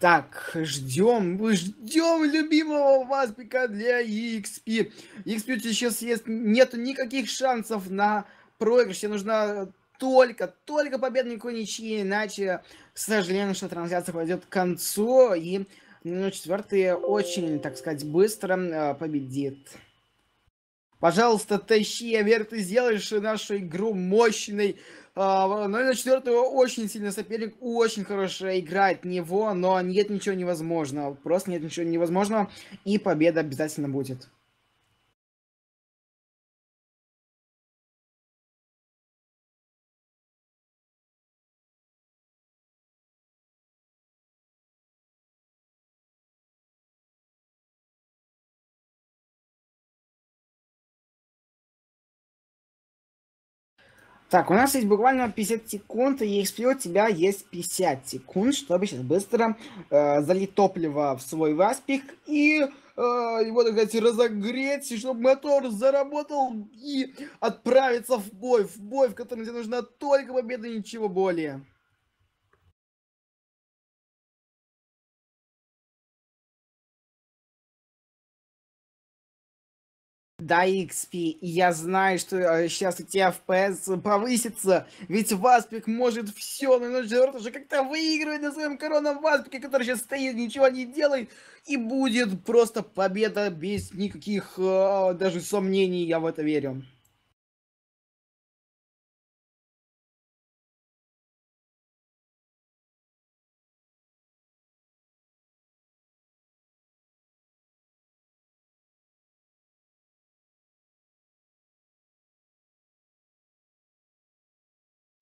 Так, ждем, ждем любимого Васпика для EXP. EXP сейчас есть, нету никаких шансов на проигрыш. Тебе нужна только, только победа, никакой ничьи, иначе, к сожалению, что трансляция пойдет к концу, и ну, четвертый очень, так сказать, быстро э, победит. Пожалуйста, тащи, я верю, ты сделаешь нашу игру мощной. А, наверное, четвертый очень сильный соперник, очень хорошо играет него, но нет ничего невозможного. Просто нет ничего невозможного, и победа обязательно будет. Так, у нас есть буквально 50 секунд, и XP у тебя есть 50 секунд, чтобы сейчас быстро э, залить топливо в свой васпик и э, его, так сказать, разогреть, чтобы мотор заработал и отправиться в бой, в бой, в котором тебе нужна только победа, ничего более. Да, XP, я знаю, что сейчас у тебя FPS повысится, ведь Васпик может все, но Джерт уже как-то выигрывает на своем коронном Васпике, который сейчас стоит, ничего не делает, и будет просто победа без никаких э, даже сомнений, я в это верю.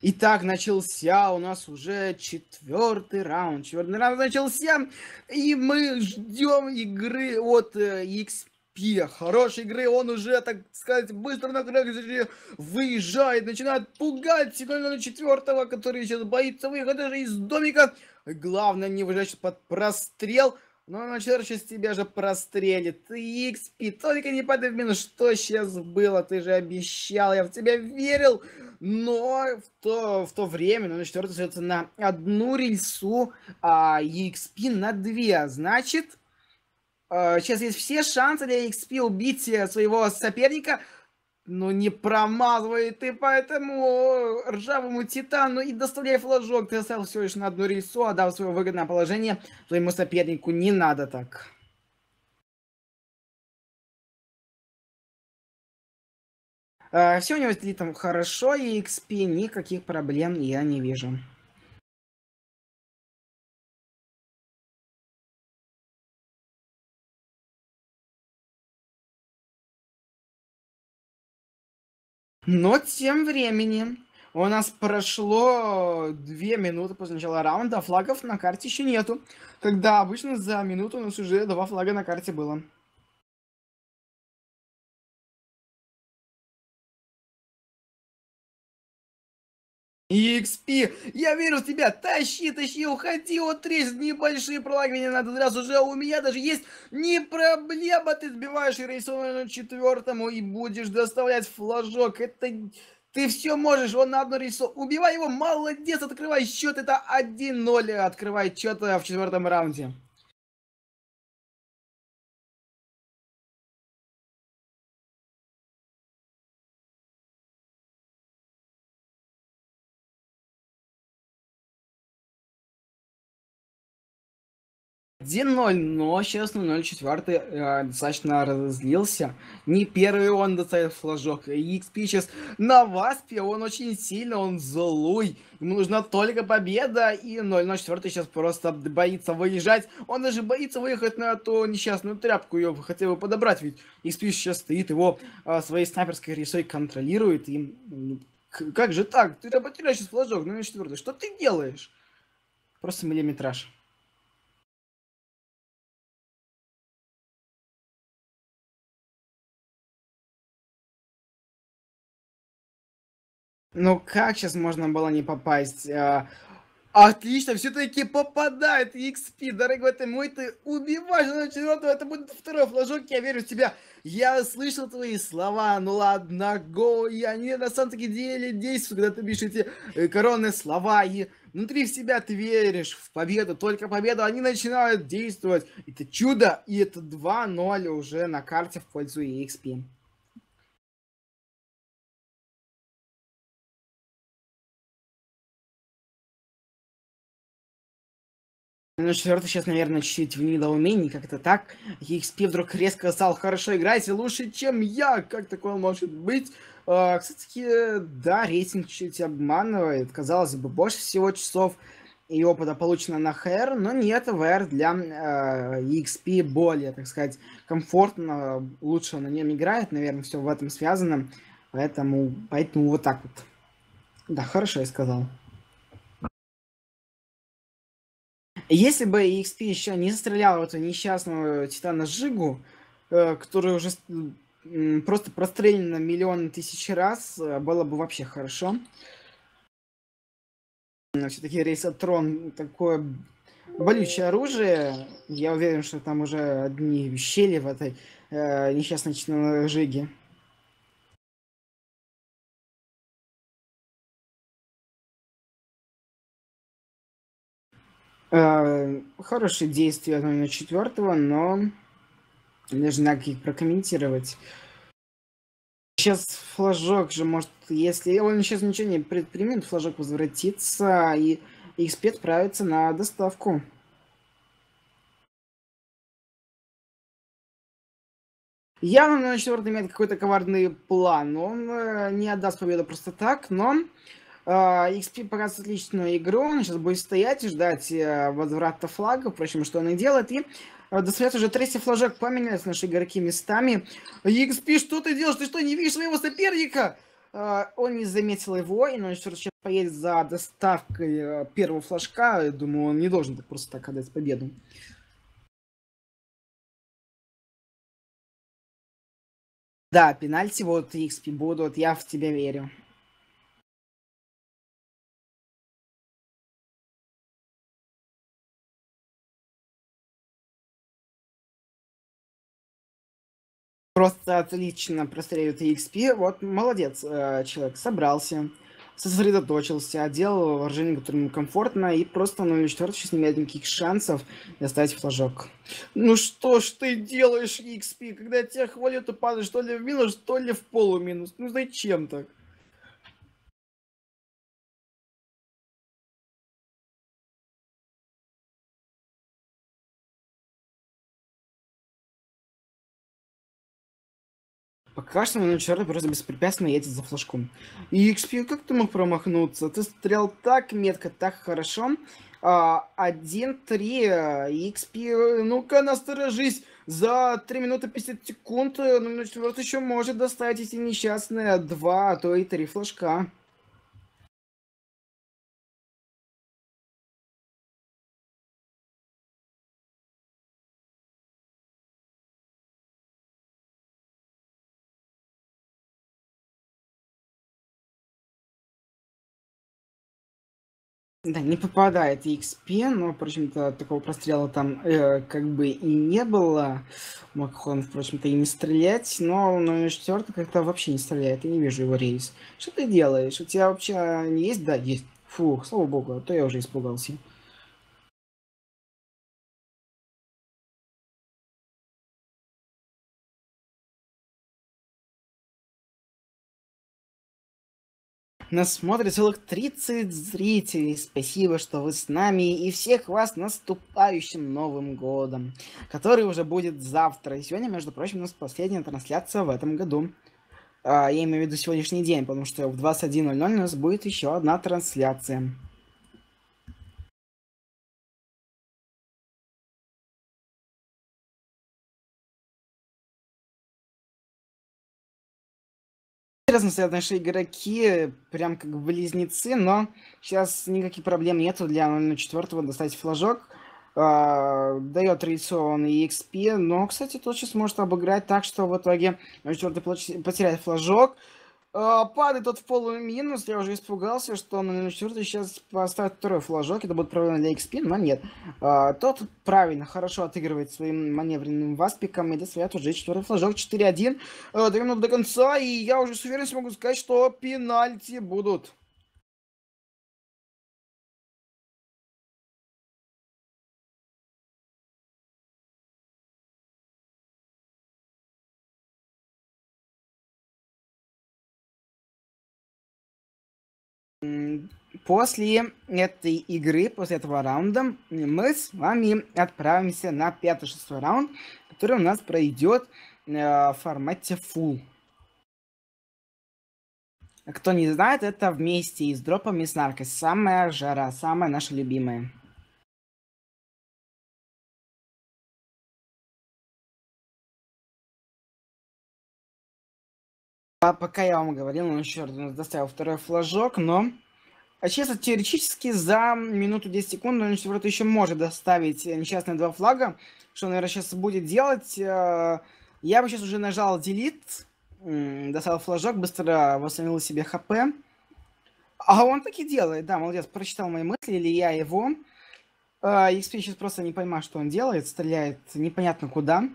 Итак, начался у нас уже четвертый раунд. Четвертый раунд начался, и мы ждем игры от XP. EXP. Хорошей игры, он уже, так сказать, быстро на выезжает, начинает пугать 004, который сейчас боится выхода из домика. Главное не выезжать под прострел. Но он сейчас тебя же прострелит. Ты XP, только не падай в минус. Что сейчас было? Ты же обещал, я в тебя верил. Но в то, в то время, ну, на четвертый остается на одну рельсу, а EXP на две. Значит, э, сейчас есть все шансы для EXP убить э, своего соперника. Но не промазывай ты по этому ржавому титану и доставляй флажок. Ты оставил всего лишь на одну рельсу, отдав свое выгодное положение своему сопернику. Не надо так. Uh, все у него с там хорошо, и XP никаких проблем я не вижу. Но тем временем у нас прошло две минуты после начала раунда, а флагов на карте еще нету. Когда обычно за минуту у нас уже два флага на карте было. EXP, я верю в тебя, тащи, тащи, уходи, вот тресь, небольшие пролагивания надо сразу же, у меня даже есть не проблема, ты сбиваешь рейсовую четвертому и будешь доставлять флажок, это... Ты все можешь, он на одну рейсу, убивай его, молодец, открывай счет, это 1-0, открывай счет в четвертом раунде. Один 0 но сейчас 0-4 э, достаточно разозлился. Не первый он достает флажок. XP сейчас на Васпе, он очень сильно, он злой. Ему нужна только победа, и 0-4 сейчас просто боится выезжать. Он даже боится выехать на эту несчастную тряпку, ее хотел бы подобрать, ведь XP сейчас стоит, его э, своей снайперской рисой контролирует, и... Как же так? Ты-то потеряешь сейчас флажок, 0-4, что ты делаешь? Просто миллиметраж. Ну как сейчас можно было не попасть? А, отлично, все-таки попадает XP, дорогой ты мой, ты убиваешь на четвертого, это будет второй флажок, я верю в тебя. Я слышал твои слова, ну ладно, го, и они на самом деле действуют, когда ты пишешь эти э, коронные слова, и внутри в себя ты веришь в победу, только победу, они начинают действовать. Это чудо, и это 2-0 уже на карте в пользу EXP. Ну, четвертый сейчас, наверное, чуть-чуть в недоумении, как-то так. EXP вдруг резко стал хорошо играть и лучше, чем я. Как такое может быть? А, кстати, да, рейтинг чуть обманывает. Казалось бы, больше всего часов и опыта получено на ХР, но нет, ВР для э, EXP более, так сказать, комфортно, лучше на нем играет, наверное, все в этом связано. Поэтому, поэтому вот так вот. Да, хорошо я сказал. Если бы EXP еще не стрелял в эту несчастную Титана Жигу, э, который уже просто прострелена миллион тысяч раз, э, было бы вообще хорошо. Все-таки Рейсотрон такое болючее оружие. Я уверен, что там уже одни щели в этой э, несчастной Жиге. Э, действия номер четвертого, но даже надо их прокомментировать. Сейчас флажок же может, если он сейчас ничего не предпримет, флажок возвратится и XP отправится на доставку. Явно на четвертом имеет какой-то коварный план. Он э, не отдаст победу просто так, но XP а, показывает отличную игру, он сейчас будет стоять и ждать э, возврата флага, впрочем, что он и делает, и э, достает уже третий флажок, поменялись наши игроки местами. XP, что ты делаешь? Ты что, не видишь своего соперника? А, он не заметил его, и он сейчас поедет за доставкой э, первого флажка. Думаю, он не должен так просто так отдать победу. Да, пенальти вот XP будут, я в тебя верю. Просто отлично простреливает XP. Вот молодец, э, человек собрался, сосредоточился, одел вооружение, которое ему комфортно, и просто на 0.4 сейчас не имеет никаких шансов достать флажок. Ну что ж ты делаешь, XP? Когда тебя хвалю, ты падаешь то ли в минус, то ли в полуминус. Ну зачем так? Что на черный просто беспрепятственно едет за флажком. И XP, как ты мог промахнуться? Ты стрелял так метко, так хорошо. А, 1-3. XP, ну-ка, насторожись. За 3 минуты 50 секунд ну, четвертый еще может доставить эти несчастные 2, а то и 3 флажка. Да, не попадает XP, но, впрочем-то, такого прострела там э, как бы и не было. Мог впрочем-то, и не стрелять, но на четвертый как-то вообще не стреляет, я не вижу его рейс. Что ты делаешь? У тебя вообще не есть? Да, есть. Фух, слава богу, а то я уже испугался. Нас смотрит целых 30 зрителей. Спасибо, что вы с нами. И всех вас наступающим Новым Годом, который уже будет завтра. И сегодня, между прочим, у нас последняя трансляция в этом году. А, я имею в виду сегодняшний день, потому что в 21.00 у нас будет еще одна трансляция. Интересно стоят наши игроки, прям как близнецы, но сейчас никаких проблем нету для 004 достать флажок. Uh, дает традиционный XP, но, кстати, тут сейчас может обыграть так, что в итоге 04 потеряет флажок. Uh, падает тот в полуминус, я уже испугался, что на 4 сейчас поставит второй флажок, это будет правильно для XP, но нет. Uh, тот правильно, хорошо отыгрывает своим маневренным васпиком и доставляет уже четвертый флажок, 4-1. Uh, 2 минуты до конца, и я уже с уверенностью могу сказать, что пенальти будут. После этой игры, после этого раунда, мы с вами отправимся на пятый-шестой раунд, который у нас пройдет э, в формате full. Кто не знает, это вместе с дропами с наркой. Самая жара, самая наша любимая. А пока я вам говорил, он еще раз доставил второй флажок, но а честно, теоретически за минуту 10 секунд он вроде еще может доставить несчастные два флага. Что он, наверное, сейчас будет делать? Э, я бы сейчас уже нажал Delete, достал флажок, быстро восстановил себе ХП. А он так и делает, да, молодец, прочитал мои мысли, или я его. XP сейчас просто не понимаю, что он делает, стреляет непонятно куда.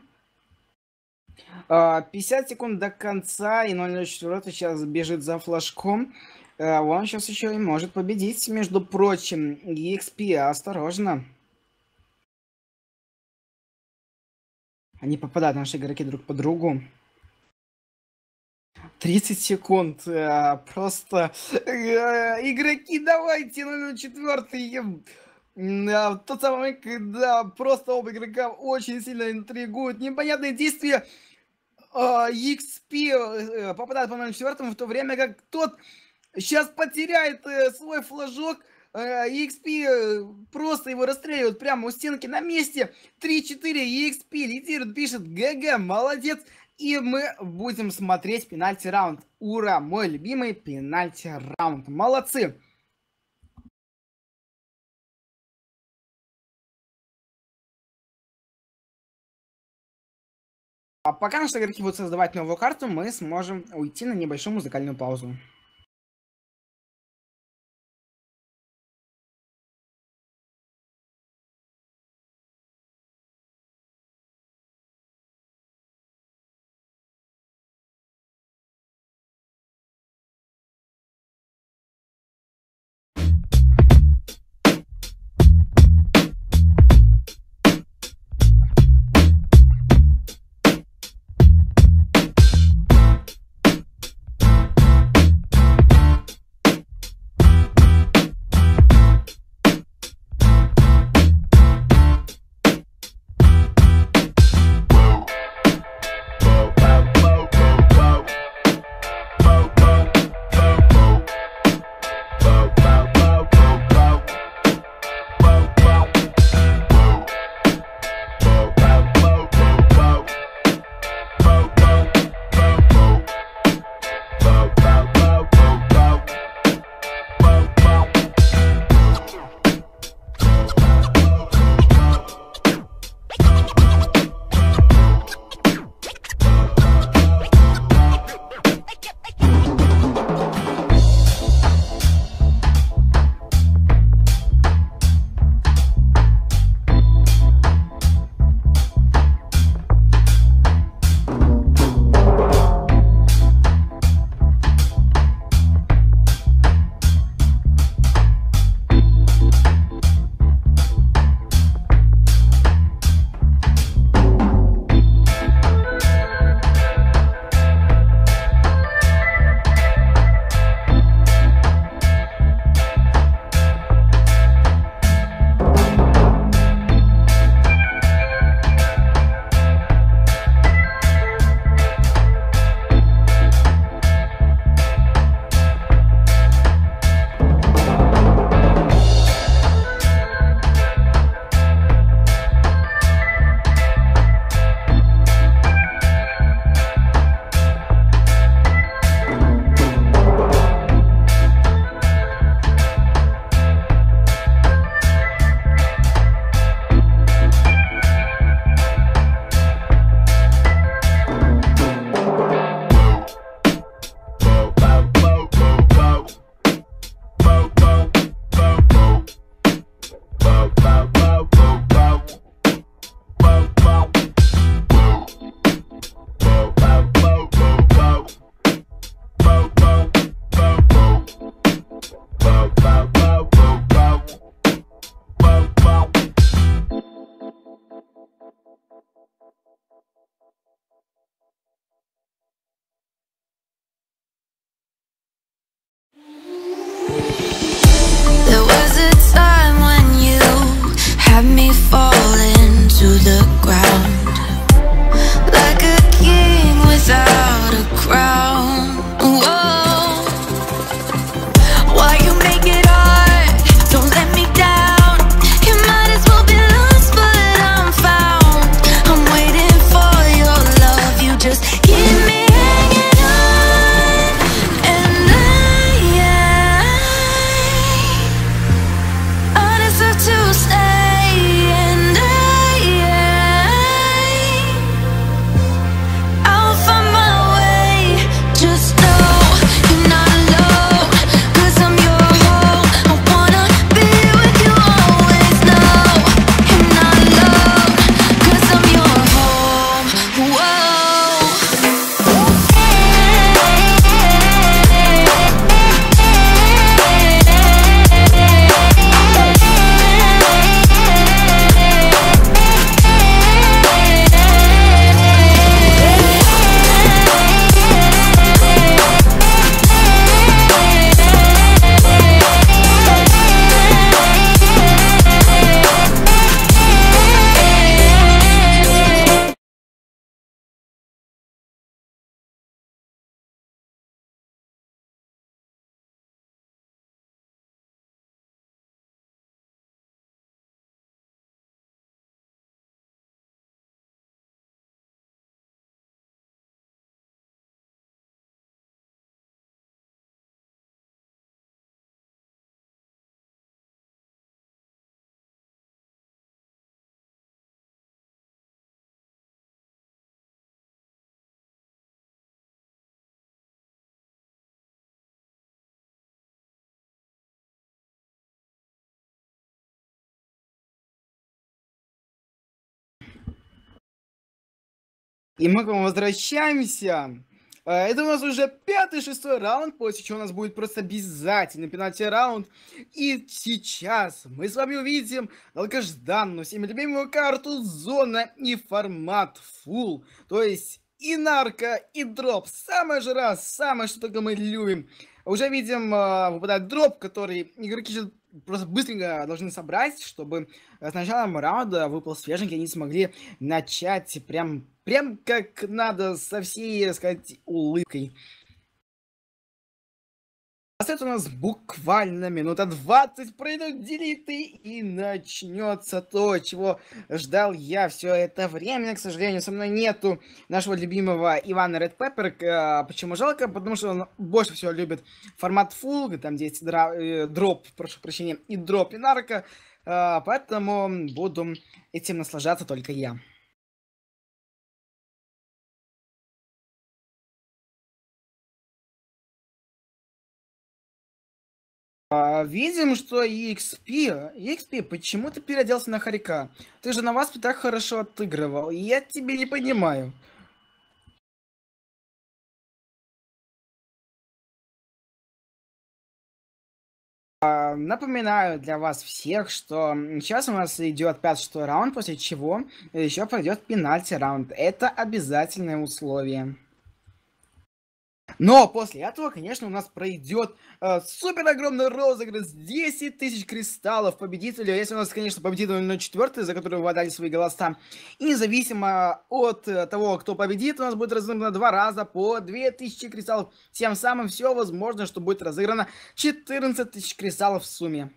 50 секунд до конца, и 004 сейчас бежит за флажком. Э, он сейчас еще и может победить, между прочим. EXP, осторожно. Они попадают, наши игроки, друг по другу. 30 секунд. Э, просто... Э, игроки, давайте, 004 тот самый когда просто оба игрока очень сильно интригуют. Непонятные действия. XP попадает по 004 в то время как тот Сейчас потеряет э, свой флажок. Э, EXP э, просто его расстреливают прямо у стенки на месте. 3-4 EXP лидирует, пишет ГГ, молодец. И мы будем смотреть пенальти раунд. Ура, мой любимый пенальти раунд. Молодцы. А пока наши игроки будут создавать новую карту, мы сможем уйти на небольшую музыкальную паузу. И мы к вам возвращаемся. Э, это у нас уже пятый, шестой раунд, после чего у нас будет просто обязательный пенальти раунд. И сейчас мы с вами увидим долгожданную, всеми любимую карту зона и формат full. То есть и нарко, и дроп. Самое же раз, самое, что только мы любим. Уже видим, э, выпадает дроп, который игроки просто быстренько должны собрать, чтобы с началом раунда выпал свеженький, они смогли начать прям, прям как надо, со всей, сказать, улыбкой. Остается у нас буквально минута 20, пройдут делиты и начнется то, чего ждал я все это время. К сожалению, со мной нету нашего любимого Ивана Red Pepper. А, почему жалко? Потому что он больше всего любит формат full, там здесь дра- э, дроп, прошу прощения, и дроп, и нарко. А, поэтому буду этим наслаждаться только я. Видим, что EXP, EXP, почему ты переоделся на Харика? Ты же на вас так хорошо отыгрывал, и я тебе не понимаю. А, напоминаю для вас всех, что сейчас у нас идет 5-6 раунд, после чего еще пройдет пенальти раунд. Это обязательное условие. Но после этого, конечно, у нас пройдет э, супер огромный розыгрыш 10 тысяч кристаллов победителя. Если у нас, конечно, победит 004, за который вы отдали свои голоса. И независимо от э, того, кто победит, у нас будет разыграно два раза по 2000 кристаллов. Тем самым все возможно, что будет разыграно 14 тысяч кристаллов в сумме.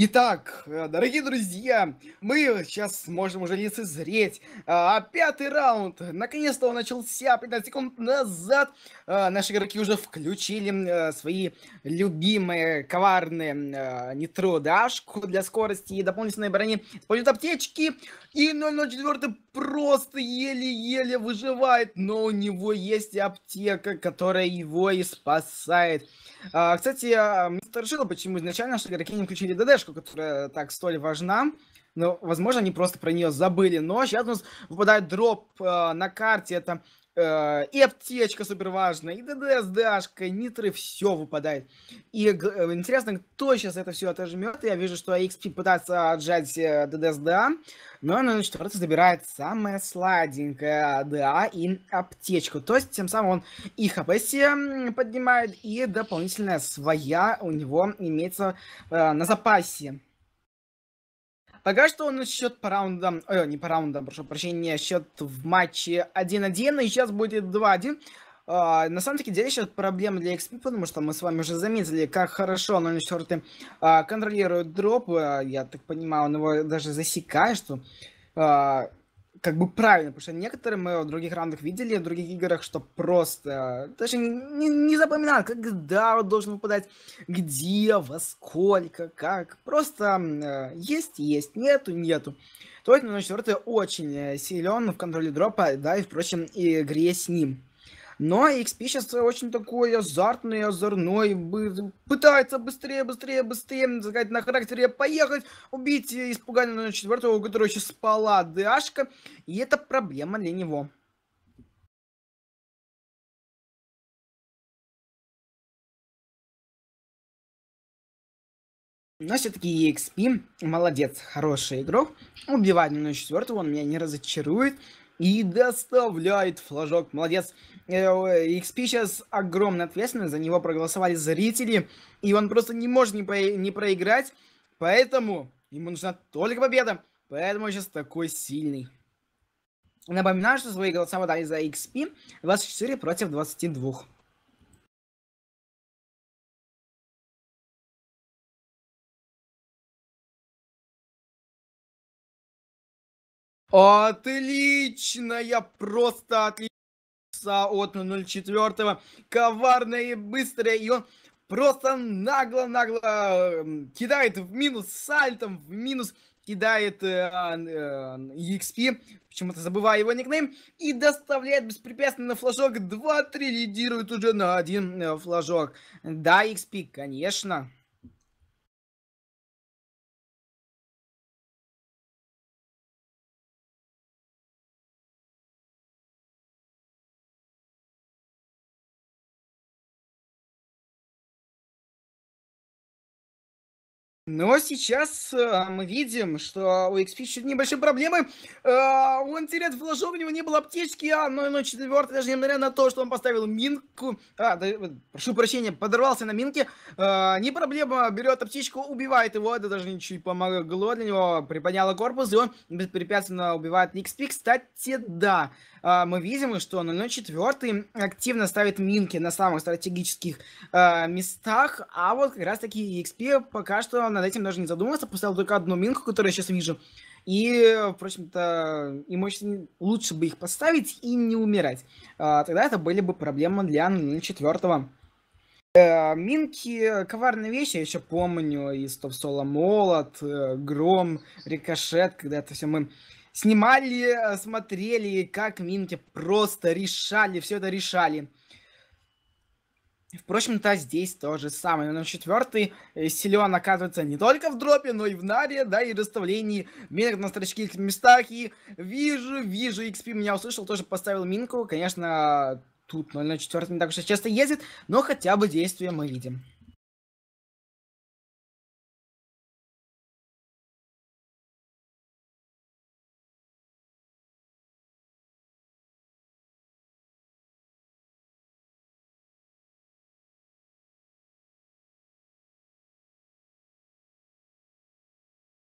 Итак, э, дорогие друзья, мы сейчас можем уже лицезреть а, пятый раунд. Наконец-то он начался 15 секунд назад. А, наши игроки уже включили а, свои любимые коварные а, нитро дашку для скорости и дополнительной брони. Используют аптечки. И 004 просто еле-еле выживает, но у него есть аптека, которая его и спасает. А, кстати, мне сторожило, почему изначально наши игроки не включили ДДшку, которая так столь важна. Но, возможно, они просто про нее забыли. Но сейчас у нас выпадает дроп э, на карте. Это и аптечка супер важная, и ДД с дашкой, нитры, все выпадает. И э, интересно, кто сейчас это все отожмет. Я вижу, что XP пытается отжать э, ДД с ДА, но на четвертый забирает самое сладенькое ДА и аптечку. То есть, тем самым он и хп поднимает, и дополнительная своя у него имеется э, на запасе. Пока что он счет по раундам, ой, не по раундам, прошу прощения, счет в матче 1-1, и сейчас будет 2-1. Uh, на самом деле сейчас проблема для XP, потому что мы с вами уже заметили, как хорошо 0.4 uh, контролирует дроп. Uh, я так понимаю, он его даже засекает, что как бы правильно, потому что некоторые мы в других раундах видели, в других играх, что просто даже не, не запоминал, когда он должен выпадать, где, во сколько, как. Просто э, есть, есть, нету, нету. То есть, на четвертый очень э, силен в контроле дропа, да, и, впрочем, игре с ним. Но XP сейчас очень такой азартный, озорной, пытается быстрее, быстрее, быстрее, сказать, на характере поехать, убить испуганного четвертого, у которого еще спала Дашка, и это проблема для него. Но все-таки EXP молодец, хороший игрок. Убивает на четвертого, он меня не разочарует и доставляет флажок. Молодец. XP сейчас огромная ответственность, за него проголосовали зрители, и он просто не может не, не проиграть, поэтому ему нужна только победа, поэтому он сейчас такой сильный. Напоминаю, что свои голоса выдали за XP 24 против 22. Отлично! Я просто отлично от 04 коварная и быстрая, и он просто нагло-нагло кидает в минус сальтом, в минус кидает э, э, EXP, почему-то забываю его никнейм, и доставляет беспрепятственно на флажок 2-3, лидирует уже на один э, флажок. Да, XP, конечно. Но сейчас э, мы видим, что у XP чуть небольшие проблемы. Э, он теряет флажок, у него не было аптечки, а 004, даже несмотря на то, что он поставил минку. А, да, прошу прощения, подорвался на минке. Э, не проблема, берет аптечку, убивает его. Это даже ничего не помогло для него. Приподняло корпус, и он беспрепятственно убивает XP. Кстати, да. А, мы видим, что 004 активно ставит минки на самых стратегических э, местах, а вот как раз таки EXP пока что над этим даже не задумывался, поставил только одну минку, которую я сейчас вижу. И, впрочем-то, им очень лучше бы их поставить и не умирать. А, тогда это были бы проблемы для 04 Э, Минки коварные вещи, я еще помню из Топ Соло Молот, э, Гром, Рикошет, когда это все мы снимали, э, смотрели, как Минки просто решали, все это решали. Впрочем-то, здесь то же самое. Но четвертый э, силен оказывается не только в дропе, но и в наре, да, и расставлении минок на стратегических местах. И вижу, вижу, XP меня услышал, тоже поставил минку. Конечно, тут 004 не так уж часто ездит, но хотя бы действия мы видим.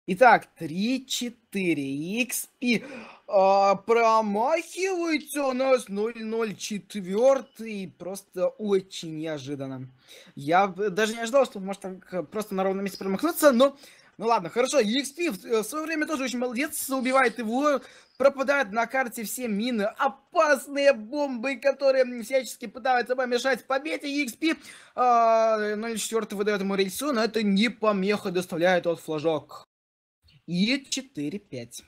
Итак, 3-4. XP а, промахивается у нас 0-0-4. Просто очень неожиданно. Я даже не ожидал, что может так просто на ровном месте промахнуться, но... Ну ладно, хорошо. EXP в, в свое время тоже очень молодец. Убивает его. Пропадают на карте все мины. Опасные бомбы, которые всячески пытаются помешать победе. EXP э, 04 выдает ему рельсу, но это не помеха доставляет от флажок и 4, 5.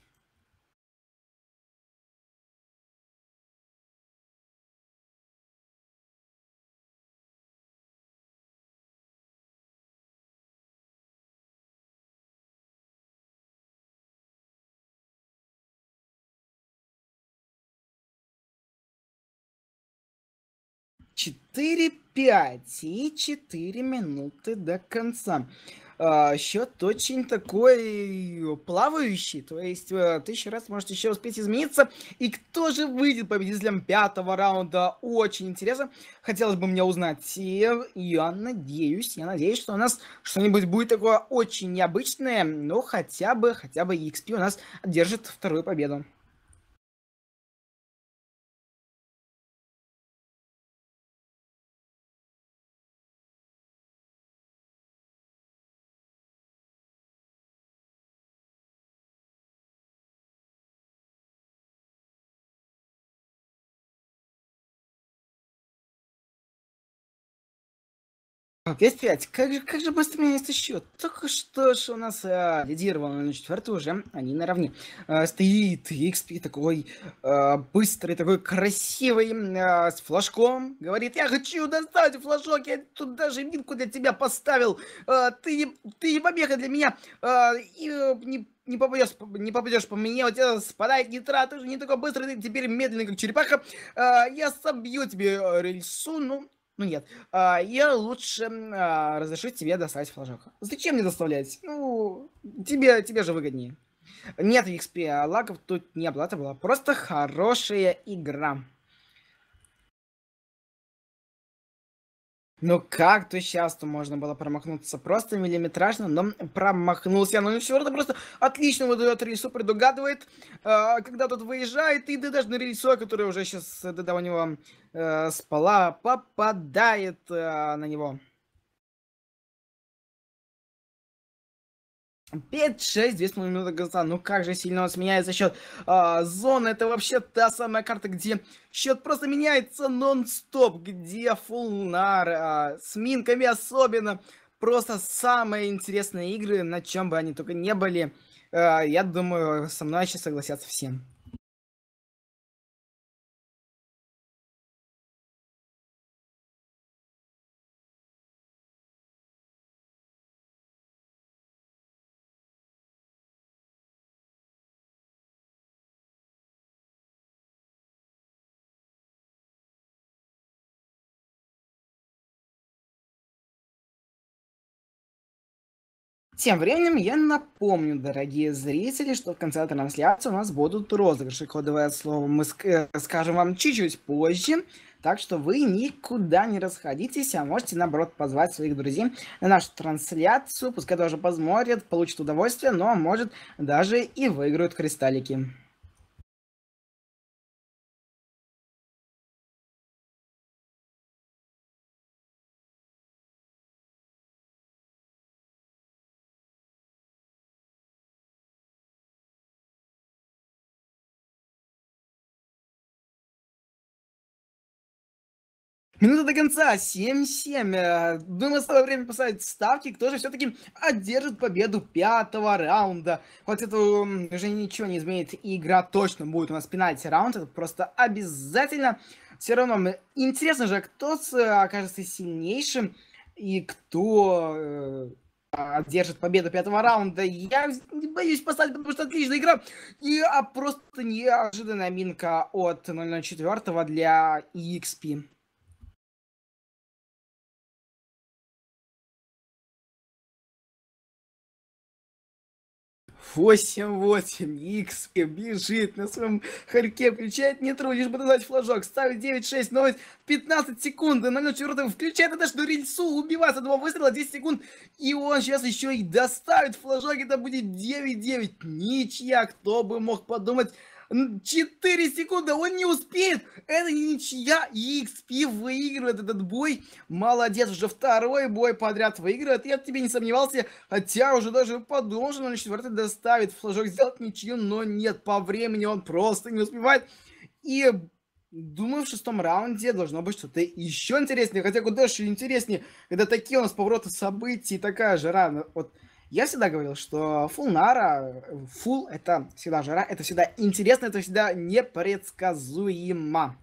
Четыре пять и четыре минуты до конца счет очень такой плавающий. То есть э, тысячу раз может еще успеть измениться. И кто же выйдет победителем пятого раунда? Очень интересно. Хотелось бы мне узнать. И я надеюсь, я надеюсь, что у нас что-нибудь будет такое очень необычное. Но хотя бы, хотя бы EXP у нас держит вторую победу. Весь 5. Как же, как же быстро меняется счет. Только что ж у нас э, лидировал на четвертый уже, они наравне. Э, стоит XP такой э, быстрый, такой красивый, э, с флажком. Говорит, я хочу достать флажок, я тут даже минку для тебя поставил. Э, ты, ты не помеха для меня. Э, и э, не не попадешь, не попадешь по мне, у тебя спадает нитрат, ты же не такой быстрый, ты теперь медленный, как черепаха. Э, я собью тебе э, рельсу, ну, ну нет, а, я лучше а, разрешу тебе достать флажок. Зачем мне доставлять? Ну, тебе, тебе же выгоднее. Нет XP, а лагов тут не это была просто хорошая игра. Ну как-то часто можно было промахнуться, просто миллиметражно, но промахнулся. Ну четвертый просто отлично выдает рельсу, предугадывает, э, когда тут выезжает, и да, даже на рельсу, которая уже сейчас да, у него э, спала, попадает э, на него. 5-6, 2,5 минуты конца. Ну как же сильно он сменяется счет. А, зона это вообще та самая карта, где счет просто меняется нон-стоп. Где фулнар, а, с минками особенно. Просто самые интересные игры, на чем бы они только не были. А, я думаю, со мной сейчас согласятся всем. Тем временем я напомню, дорогие зрители, что в конце трансляции у нас будут розыгрыши. Кодовое слово мы э, скажем вам чуть-чуть позже. Так что вы никуда не расходитесь, а можете, наоборот, позвать своих друзей на нашу трансляцию. Пускай тоже посмотрят, получат удовольствие, но, может, даже и выиграют кристаллики. Минута до конца, 7-7. Э, думаю, самое время поставить ставки, кто же все-таки одержит победу пятого раунда. Хоть это уже ничего не изменит, игра точно будет у нас пенальти раунд, это просто обязательно. Все равно интересно же, кто окажется сильнейшим и кто э, одержит победу пятого раунда. Я боюсь поставить, потому что отличная игра. И а просто неожиданная минка от 004 для EXP. 8-8, X бежит на своем хорьке, включает нитро, лишь бы назвать флажок, ставит 9-6, новость, 15 секунд, на 0 включает это что рельсу, убивается, два выстрела, 10 секунд, и он сейчас еще и доставит флажок, это будет 9-9, ничья, кто бы мог подумать, 4 секунды, он не успеет. Это ничья. EXP выигрывает этот бой. Молодец, уже второй бой подряд выигрывает. Я тебе не сомневался, хотя уже даже подумал, что на четвертый доставит флажок сделать ничью, но нет, по времени он просто не успевает. И Думаю, в шестом раунде должно быть что-то еще интереснее. Хотя куда же интереснее, когда такие у нас повороты событий, такая жара. Вот я всегда говорил, что фул Нара, фул это всегда жара, это всегда интересно, это всегда непредсказуемо.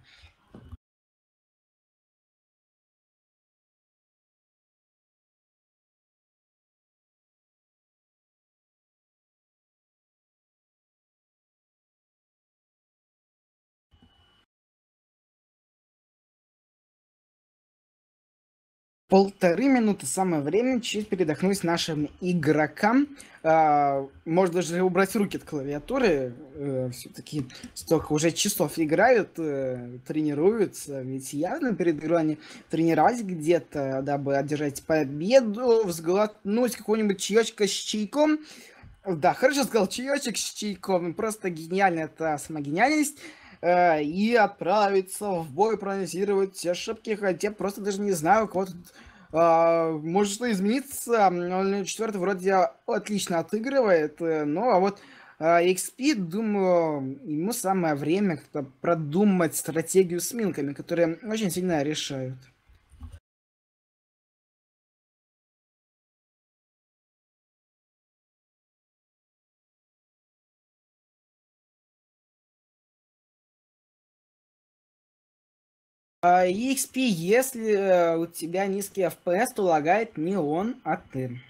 Полторы минуты самое время чуть передохнуть нашим игрокам. А, можно даже убрать руки от клавиатуры. А, Все-таки столько уже часов играют, а, тренируются. Ведь явно перед игрой они тренировались где-то, дабы одержать победу, взглотнуть какого-нибудь чаечка с чайком. Да, хорошо сказал, чаечек с чайком. Просто гениально, это сама гениальность. Э, и отправиться в бой, проанализировать все ошибки, хотя просто даже не знаю, кого тут а, может что измениться. 04 вроде отлично отыгрывает, э, ну а вот XP, а, думаю, ему самое время как-то продумать стратегию с минками, которые очень сильно решают. EXP, а, если э, у тебя низкий FPS, то лагает не он, а ты.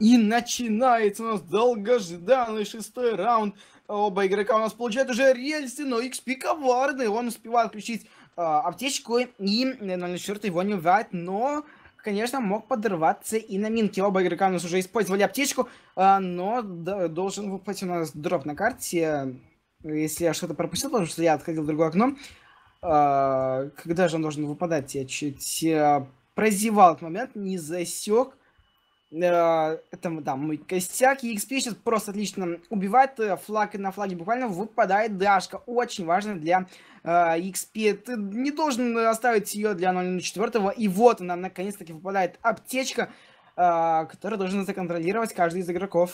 И начинается у нас долгожданный шестой раунд. Оба игрока у нас получают уже рельсы, но XP коварный. Он успевает включить э, аптечку, и 04 его не убивает, но конечно, мог подорваться и на минке. Оба игрока у нас уже использовали аптечку, а, но должен выпасть у нас дроп на карте. Если я что-то пропустил, потому что я отходил в другое окно. А, когда же он должен выпадать? Я чуть а, прозевал этот момент, не засек. Это, да, мой костяк. EXP сейчас просто отлично убивает э, флаг, на флаге буквально выпадает дашка. Очень важно для э, EXP. Ты не должен оставить ее для 004. И вот она, наконец-таки, выпадает аптечка, э, которая должна законтролировать каждый из игроков.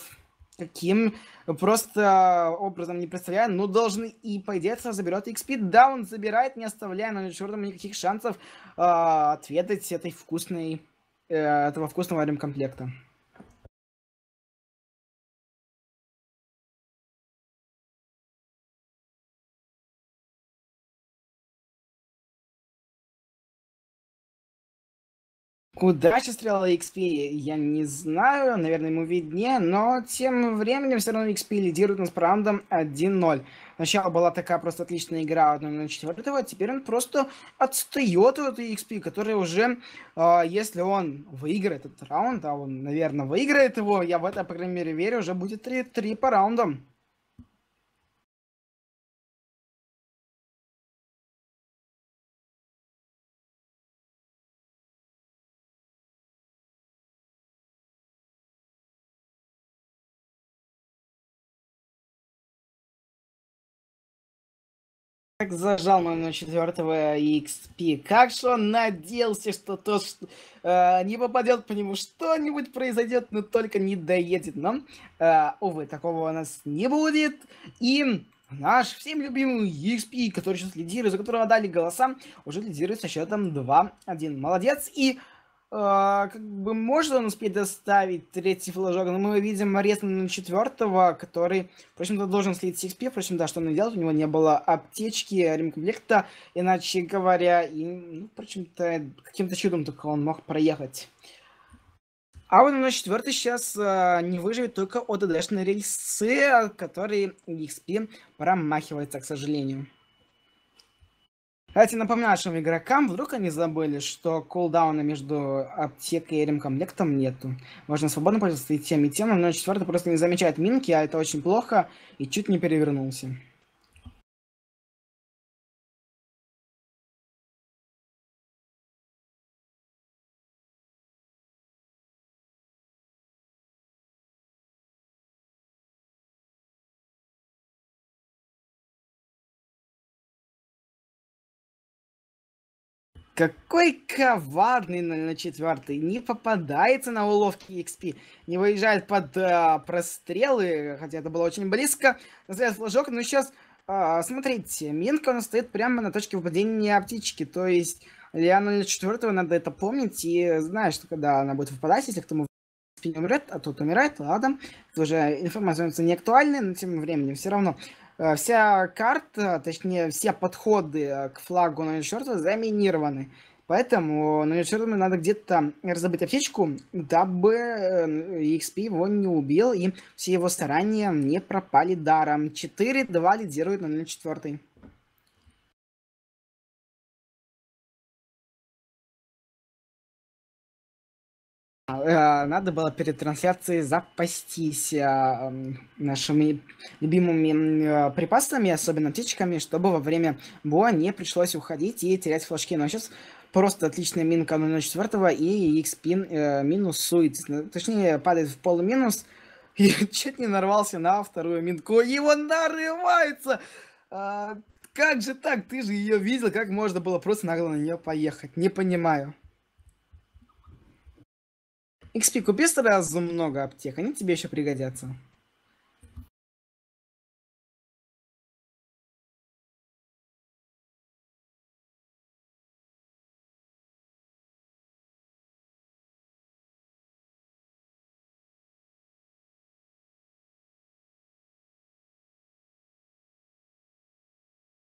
Каким просто образом не представляю, но должен и, по идее, заберет XP. Да, он забирает, не оставляя 04 никаких шансов э, отведать этой вкусной Э, этого вкусного ремкомплекта. Куда сейчас стреляла XP, я не знаю, наверное, ему виднее, но тем временем все равно XP лидирует нас раундом 1-0. Сначала была такая просто отличная игра 1 на 4, а теперь он просто отстает от XP, который уже, э, если он выиграет этот раунд, а он, наверное, выиграет его, я в это, по крайней мере, верю, уже будет 3, 3 по раундам. Как зажал на четвертого XP. Как же он надеялся, что то, что, э, не попадет по нему, что-нибудь произойдет, но только не доедет. Но, э, увы, такого у нас не будет. И наш всем любимый XP, который сейчас лидирует, за которого дали голоса, уже лидирует со счетом 2-1. Молодец. И как бы можно он успеть доставить третий флажок, но мы видим арест на четвертого, который, впрочем-то, должен слить XP, впрочем, да, что он делает, у него не было аптечки, ремкомплекта, иначе говоря, и, ну, впрочем-то, каким-то чудом только он мог проехать. А вот на четвертый сейчас uh, не выживет только ОДДшные рельсы, которые XP промахивается, к сожалению. Кстати, напоминаю нашим игрокам, вдруг они забыли, что кулдауна между аптекой и ремкомплектом нету. Можно свободно пользоваться и тем, и тем, но четвертый просто не замечает минки, а это очень плохо, и чуть не перевернулся. Какой коварный на четвертый. Не попадается на уловки XP. Не выезжает под а, прострелы, хотя это было очень близко. Называется флажок, но сейчас, а, смотрите, минка нас стоит прямо на точке выпадения аптечки. То есть для 04 надо это помнить и знать, что когда она будет выпадать, если кто-то не умрет, а тот умирает, ладно. Это уже информация не актуальная, но тем временем все равно Э, вся карта, точнее, все подходы э, к флагу черта заминированы. Поэтому черта надо где-то раздобыть аптечку, дабы EXP э, его не убил, и все его старания не пропали даром. 4-2 лидирует на 04. Надо было перед трансляцией запастись а, нашими любимыми а, припасами, особенно птичками, чтобы во время боя не пришлось уходить и терять флажки. Но сейчас просто отличная минка 004 и XP э, минусует, точнее падает в полуминус. И чуть не нарвался на вторую минку. Его нарывается! А, как же так? Ты же ее видел, как можно было просто нагло на нее поехать? Не понимаю. XP, купи сразу много аптек, они тебе еще пригодятся.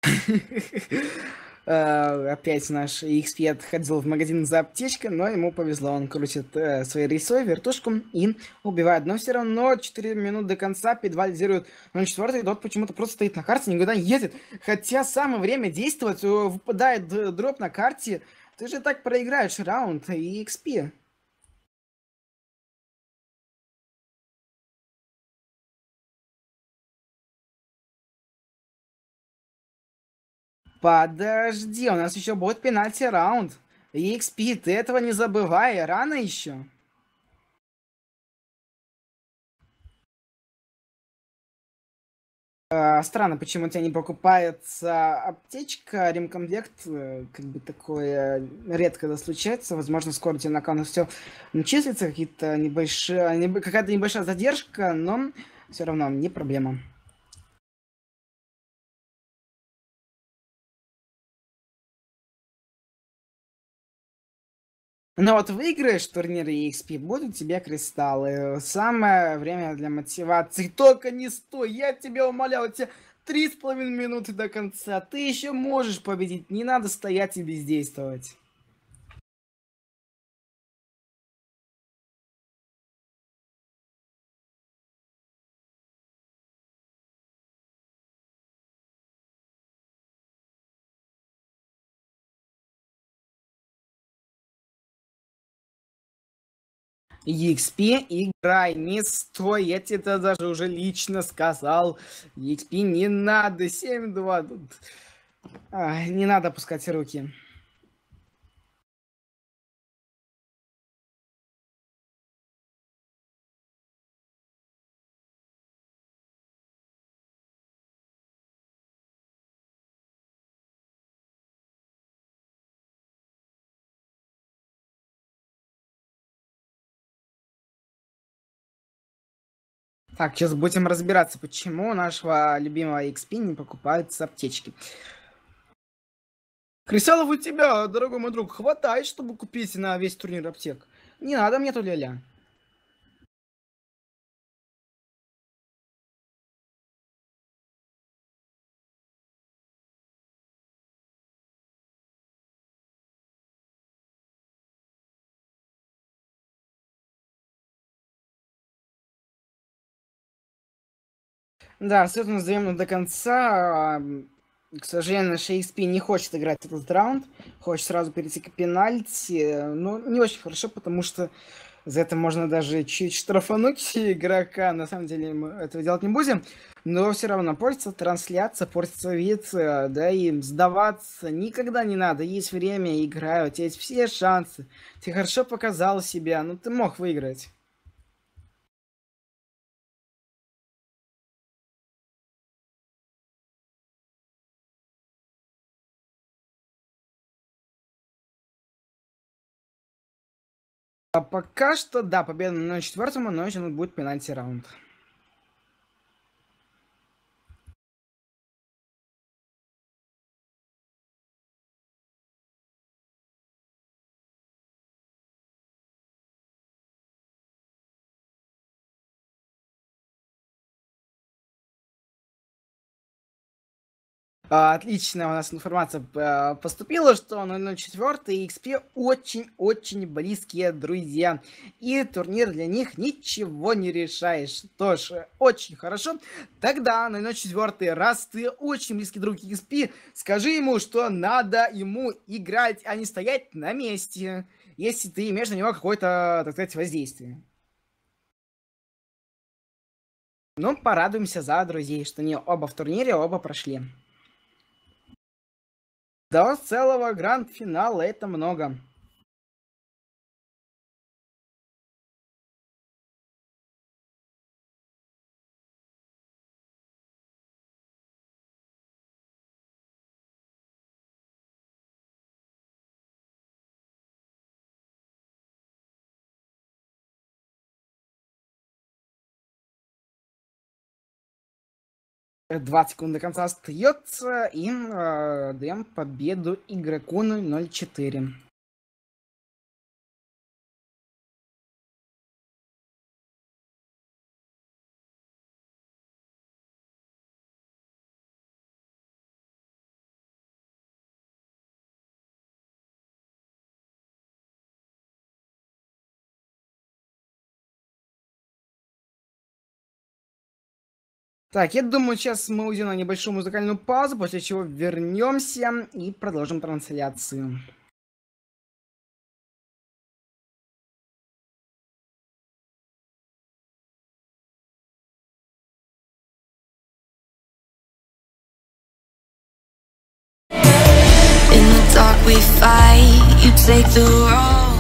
Э, опять наш XP отходил в магазин за аптечкой, но ему повезло, он крутит э, своей рейсой вертушку и убивает. Но все равно 4 минут до конца педвализирует 0-4, дот почему-то просто стоит на карте, никуда не едет. Хотя самое время действовать, э, выпадает дроп на карте, Ты же так проиграешь раунд и XP. Подожди, у нас еще будет пенальти раунд. XP, ты этого не забывай, рано еще. А, странно, почему у тебя не покупается аптечка, ремкомплект, э, как бы такое редко да случается. Возможно, скоро тебе на аккаунт все начислится, какие-то небольшие, какая-то небольшая задержка, но все равно не проблема. Ну вот выиграешь турнир EXP, будут тебе кристаллы. Самое время для мотивации. Только не стой, я тебя умоляю, у тебя три с половиной минуты до конца. Ты еще можешь победить, не надо стоять и бездействовать. EXP играй, не стой, я тебе это даже уже лично сказал. EXP не надо, 7-2 тут. А, не надо опускать руки. Так, сейчас будем разбираться, почему нашего любимого XP не покупаются аптечки. Крисалов у тебя, дорогой мой друг, хватает, чтобы купить на весь турнир аптек. Не надо мне то ля-ля. Да, абсолютно назовем до конца. К сожалению, XP не хочет играть этот раунд. Хочет сразу перейти к пенальти. Но не очень хорошо, потому что за это можно даже чуть штрафануть игрока. На самом деле мы этого делать не будем. Но все равно портится трансляция, портится вид, э, да, и сдаваться никогда не надо. Есть время, играю, у тебя есть все шансы. Ты хорошо показал себя, но ты мог выиграть. А пока что, да, победа на четвертом, но будет пенальти раунд. Отличная у нас информация а, поступила, что 004 и XP очень-очень близкие друзья. И турнир для них ничего не решаешь. Тоже очень хорошо. Тогда 004, раз ты очень близкий друг XP, скажи ему, что надо ему играть, а не стоять на месте, если ты имеешь на него какое-то, так сказать, воздействие. Ну, порадуемся за друзей, что они оба в турнире, оба прошли. До целого гранд-финала это много. Два секунды до конца остается, и э, даем победу игроку 004. Так, я думаю, сейчас мы уйдем на небольшую музыкальную паузу, после чего вернемся и продолжим трансляцию. In the dark we fight, you take the wrong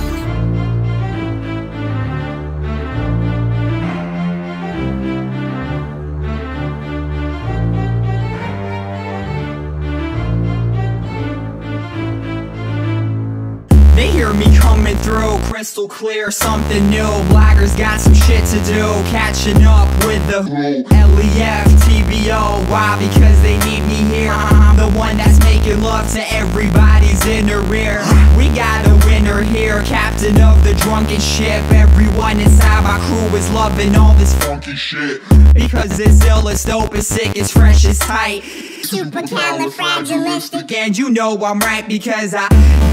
crystal clear, something new. Blackers got some shit to do, catching up with the LEF, TBO. Why? Because they need me here. I'm the one that's making love to everybody's in the rear. We got a winner here, captain of the drunken ship. Everyone inside my crew is loving all this funky shit. Because it's ill, it's dope, it's sick, it's fresh, it's tight. Supercalifragilistic. And you know I'm right because I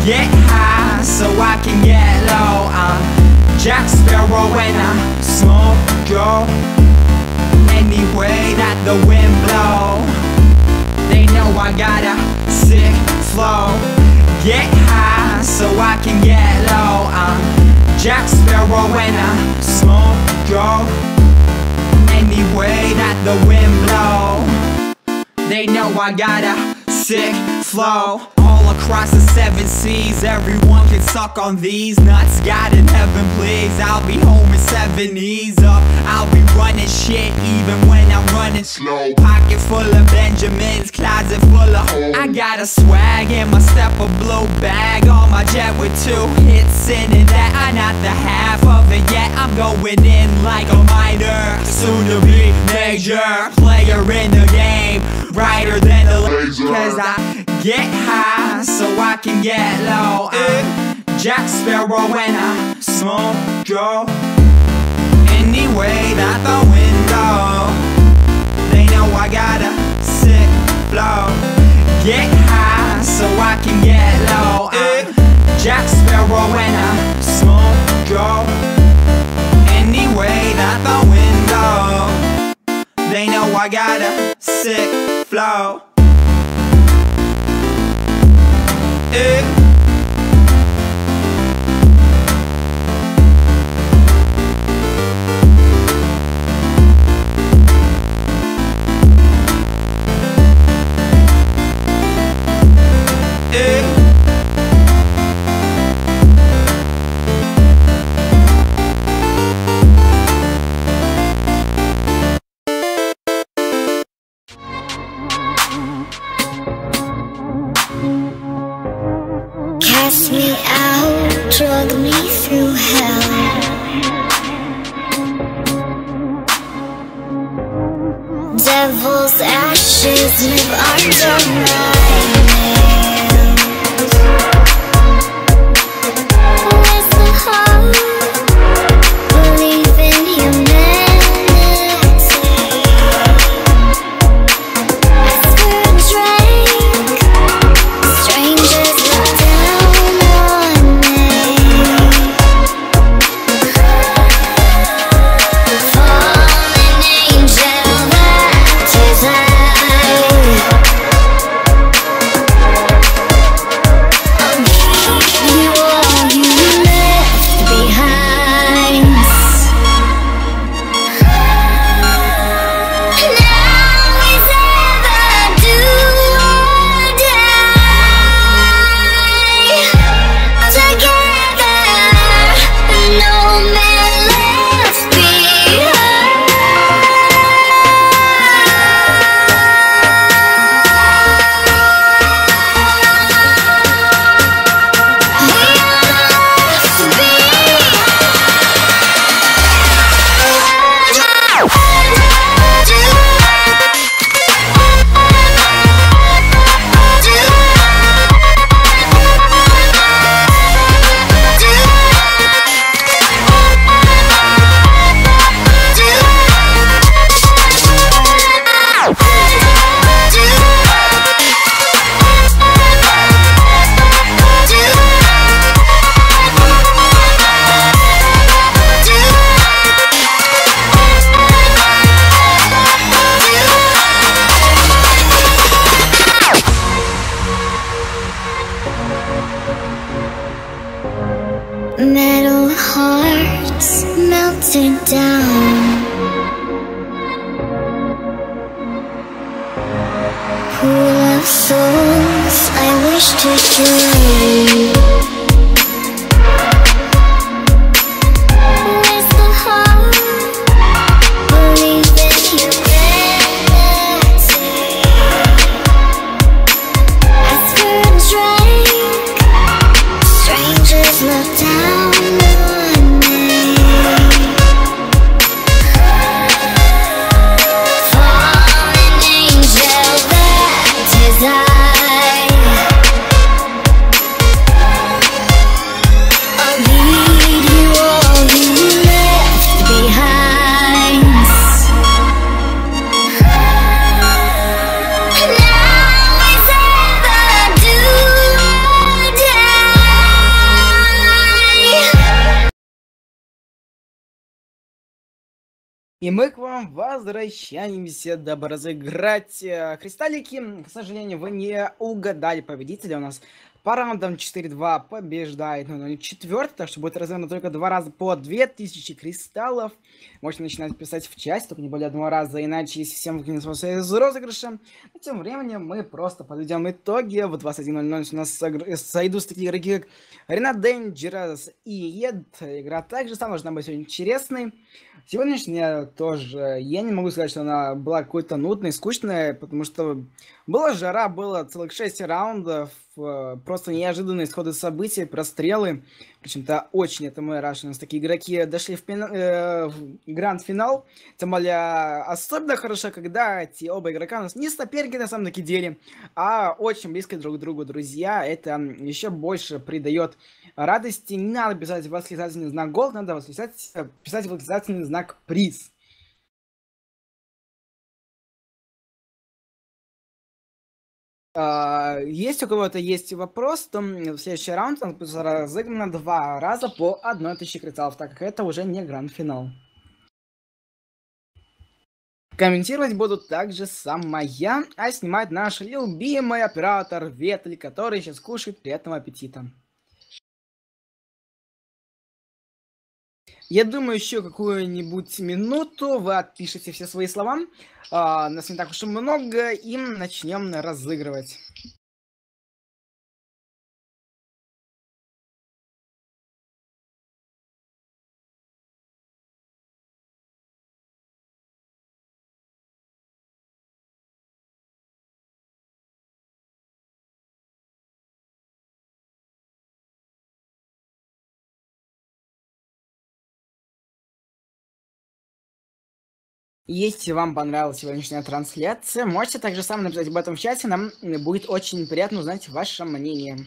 get high so I can get low. I'm Jack Sparrow when I smoke, go any way that the wind blow. They know I got a sick flow. Get high so I can get low. I'm Jack Sparrow when I smoke, go any way that the wind blow. They know I got a sick flow Across the seven seas. Everyone can suck on these nuts. God in heaven please. I'll be home in seven ease up. I'll be running shit even when I'm running slow. Pocket full of Benjamins Closet full of I got a swag in my step a blow bag On my jet with two hits in it That I'm not the half of it yet. I'm going in like a minor Soon to be major. Player in the game Brighter than the laser. Cause I get high so I can get low. I'm Jack Sparrow when I smoke go Anyway that the window. They know I got a sick flow. Get high so I can get low. I'm Jack Sparrow when I smoke go. Anyway that the window. They know I got a sick flow. Eh. live, I don't. Возвращаемся, дабы разыграть э, кристаллики. К сожалению, вы не угадали победителя. У нас по раундам 4-2 побеждает 004, так что будет разыграно только два раза по 2000 кристаллов. Можете начинать писать в часть, только не более одного раза, иначе если всем выкинется из розыгрыша. А тем временем мы просто подведем итоги. В 21.00 у нас согр- сойдутся такие игроки, как Ренат Денджерас и Ед. Игра также сама должна быть очень интересной. Сегодняшняя тоже, я не могу сказать, что она была какой-то нудной, скучной, потому что была жара, было целых 6 раундов, э, просто неожиданные исходы событий, прострелы. Причем-то очень это мой раш. У нас такие игроки дошли в, пена- э, в гранд-финал. Тем более, особенно хорошо, когда эти оба игрока у нас не соперники на самом деле, а очень близко друг к другу друзья. Это еще больше придает радости. Не надо писать восклицательный знак гол, надо восклицать, э, писать восклицательный знак приз. А, Если у кого-то есть вопрос, то в следующий раунд нас будет разыграно два раза по одной тысяче кристаллов, так как это уже не гранд-финал. Комментировать буду также сама я, а снимать наш любимый оператор Ветль, который сейчас кушает приятного аппетита. Я думаю, еще какую-нибудь минуту вы отпишите все свои слова. А, нас не так уж и много, и начнем разыгрывать. Если вам понравилась сегодняшняя трансляция, можете также сам написать об этом в чате, нам будет очень приятно узнать ваше мнение.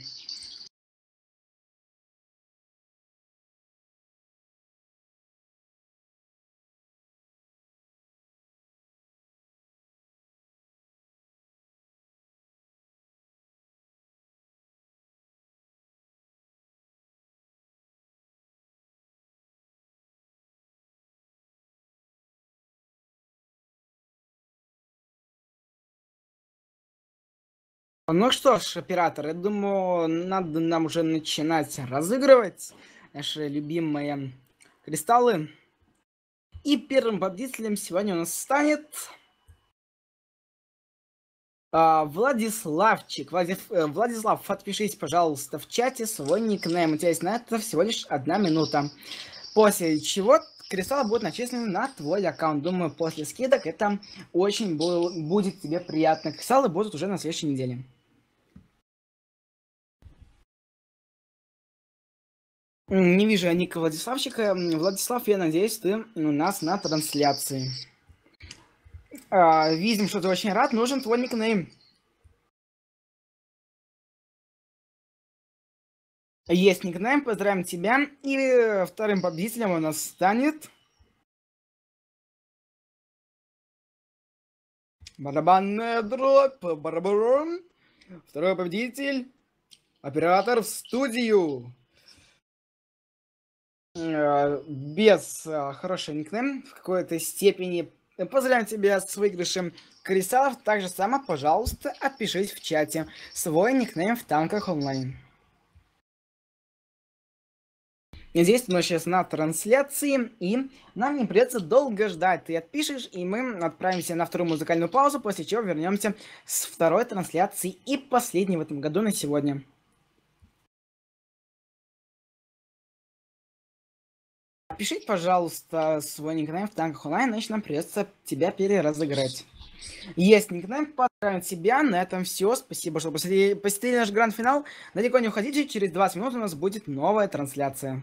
Ну что ж, оператор, я думаю, надо нам уже начинать разыгрывать наши любимые кристаллы. И первым победителем сегодня у нас станет а, Владиславчик. Влади- э, Владислав, отпишись, пожалуйста, в чате свой никнейм. У тебя есть на это всего лишь одна минута. После чего кристаллы будут начислены на твой аккаунт. Думаю, после скидок это очень бу- будет тебе приятно. Кристаллы будут уже на следующей неделе. Не вижу я ника Владиславчика. Владислав, я надеюсь, ты у нас на трансляции. А, видим, что ты очень рад. Нужен твой никнейм. Есть никнейм, поздравим тебя. И вторым победителем у нас станет... Барабанная дробь, барабарум. Второй победитель. Оператор в студию. Э, Без э, хороший никнейм в какой-то степени. Поздравляем тебя с выигрышем кристаллов. Так же само, пожалуйста, отпишись в чате свой никнейм в танках онлайн. У нас сейчас на трансляции, и нам не придется долго ждать. Ты отпишешь, и мы отправимся на вторую музыкальную паузу, после чего вернемся с второй трансляции и последней в этом году на сегодня. Пишите, пожалуйста, свой никнейм в танках онлайн, иначе нам придется тебя переразыграть. Есть никнейм, поздравим тебя, на этом все. Спасибо, что посетили, посетили наш гранд-финал. Далеко не уходите, через 20 минут у нас будет новая трансляция.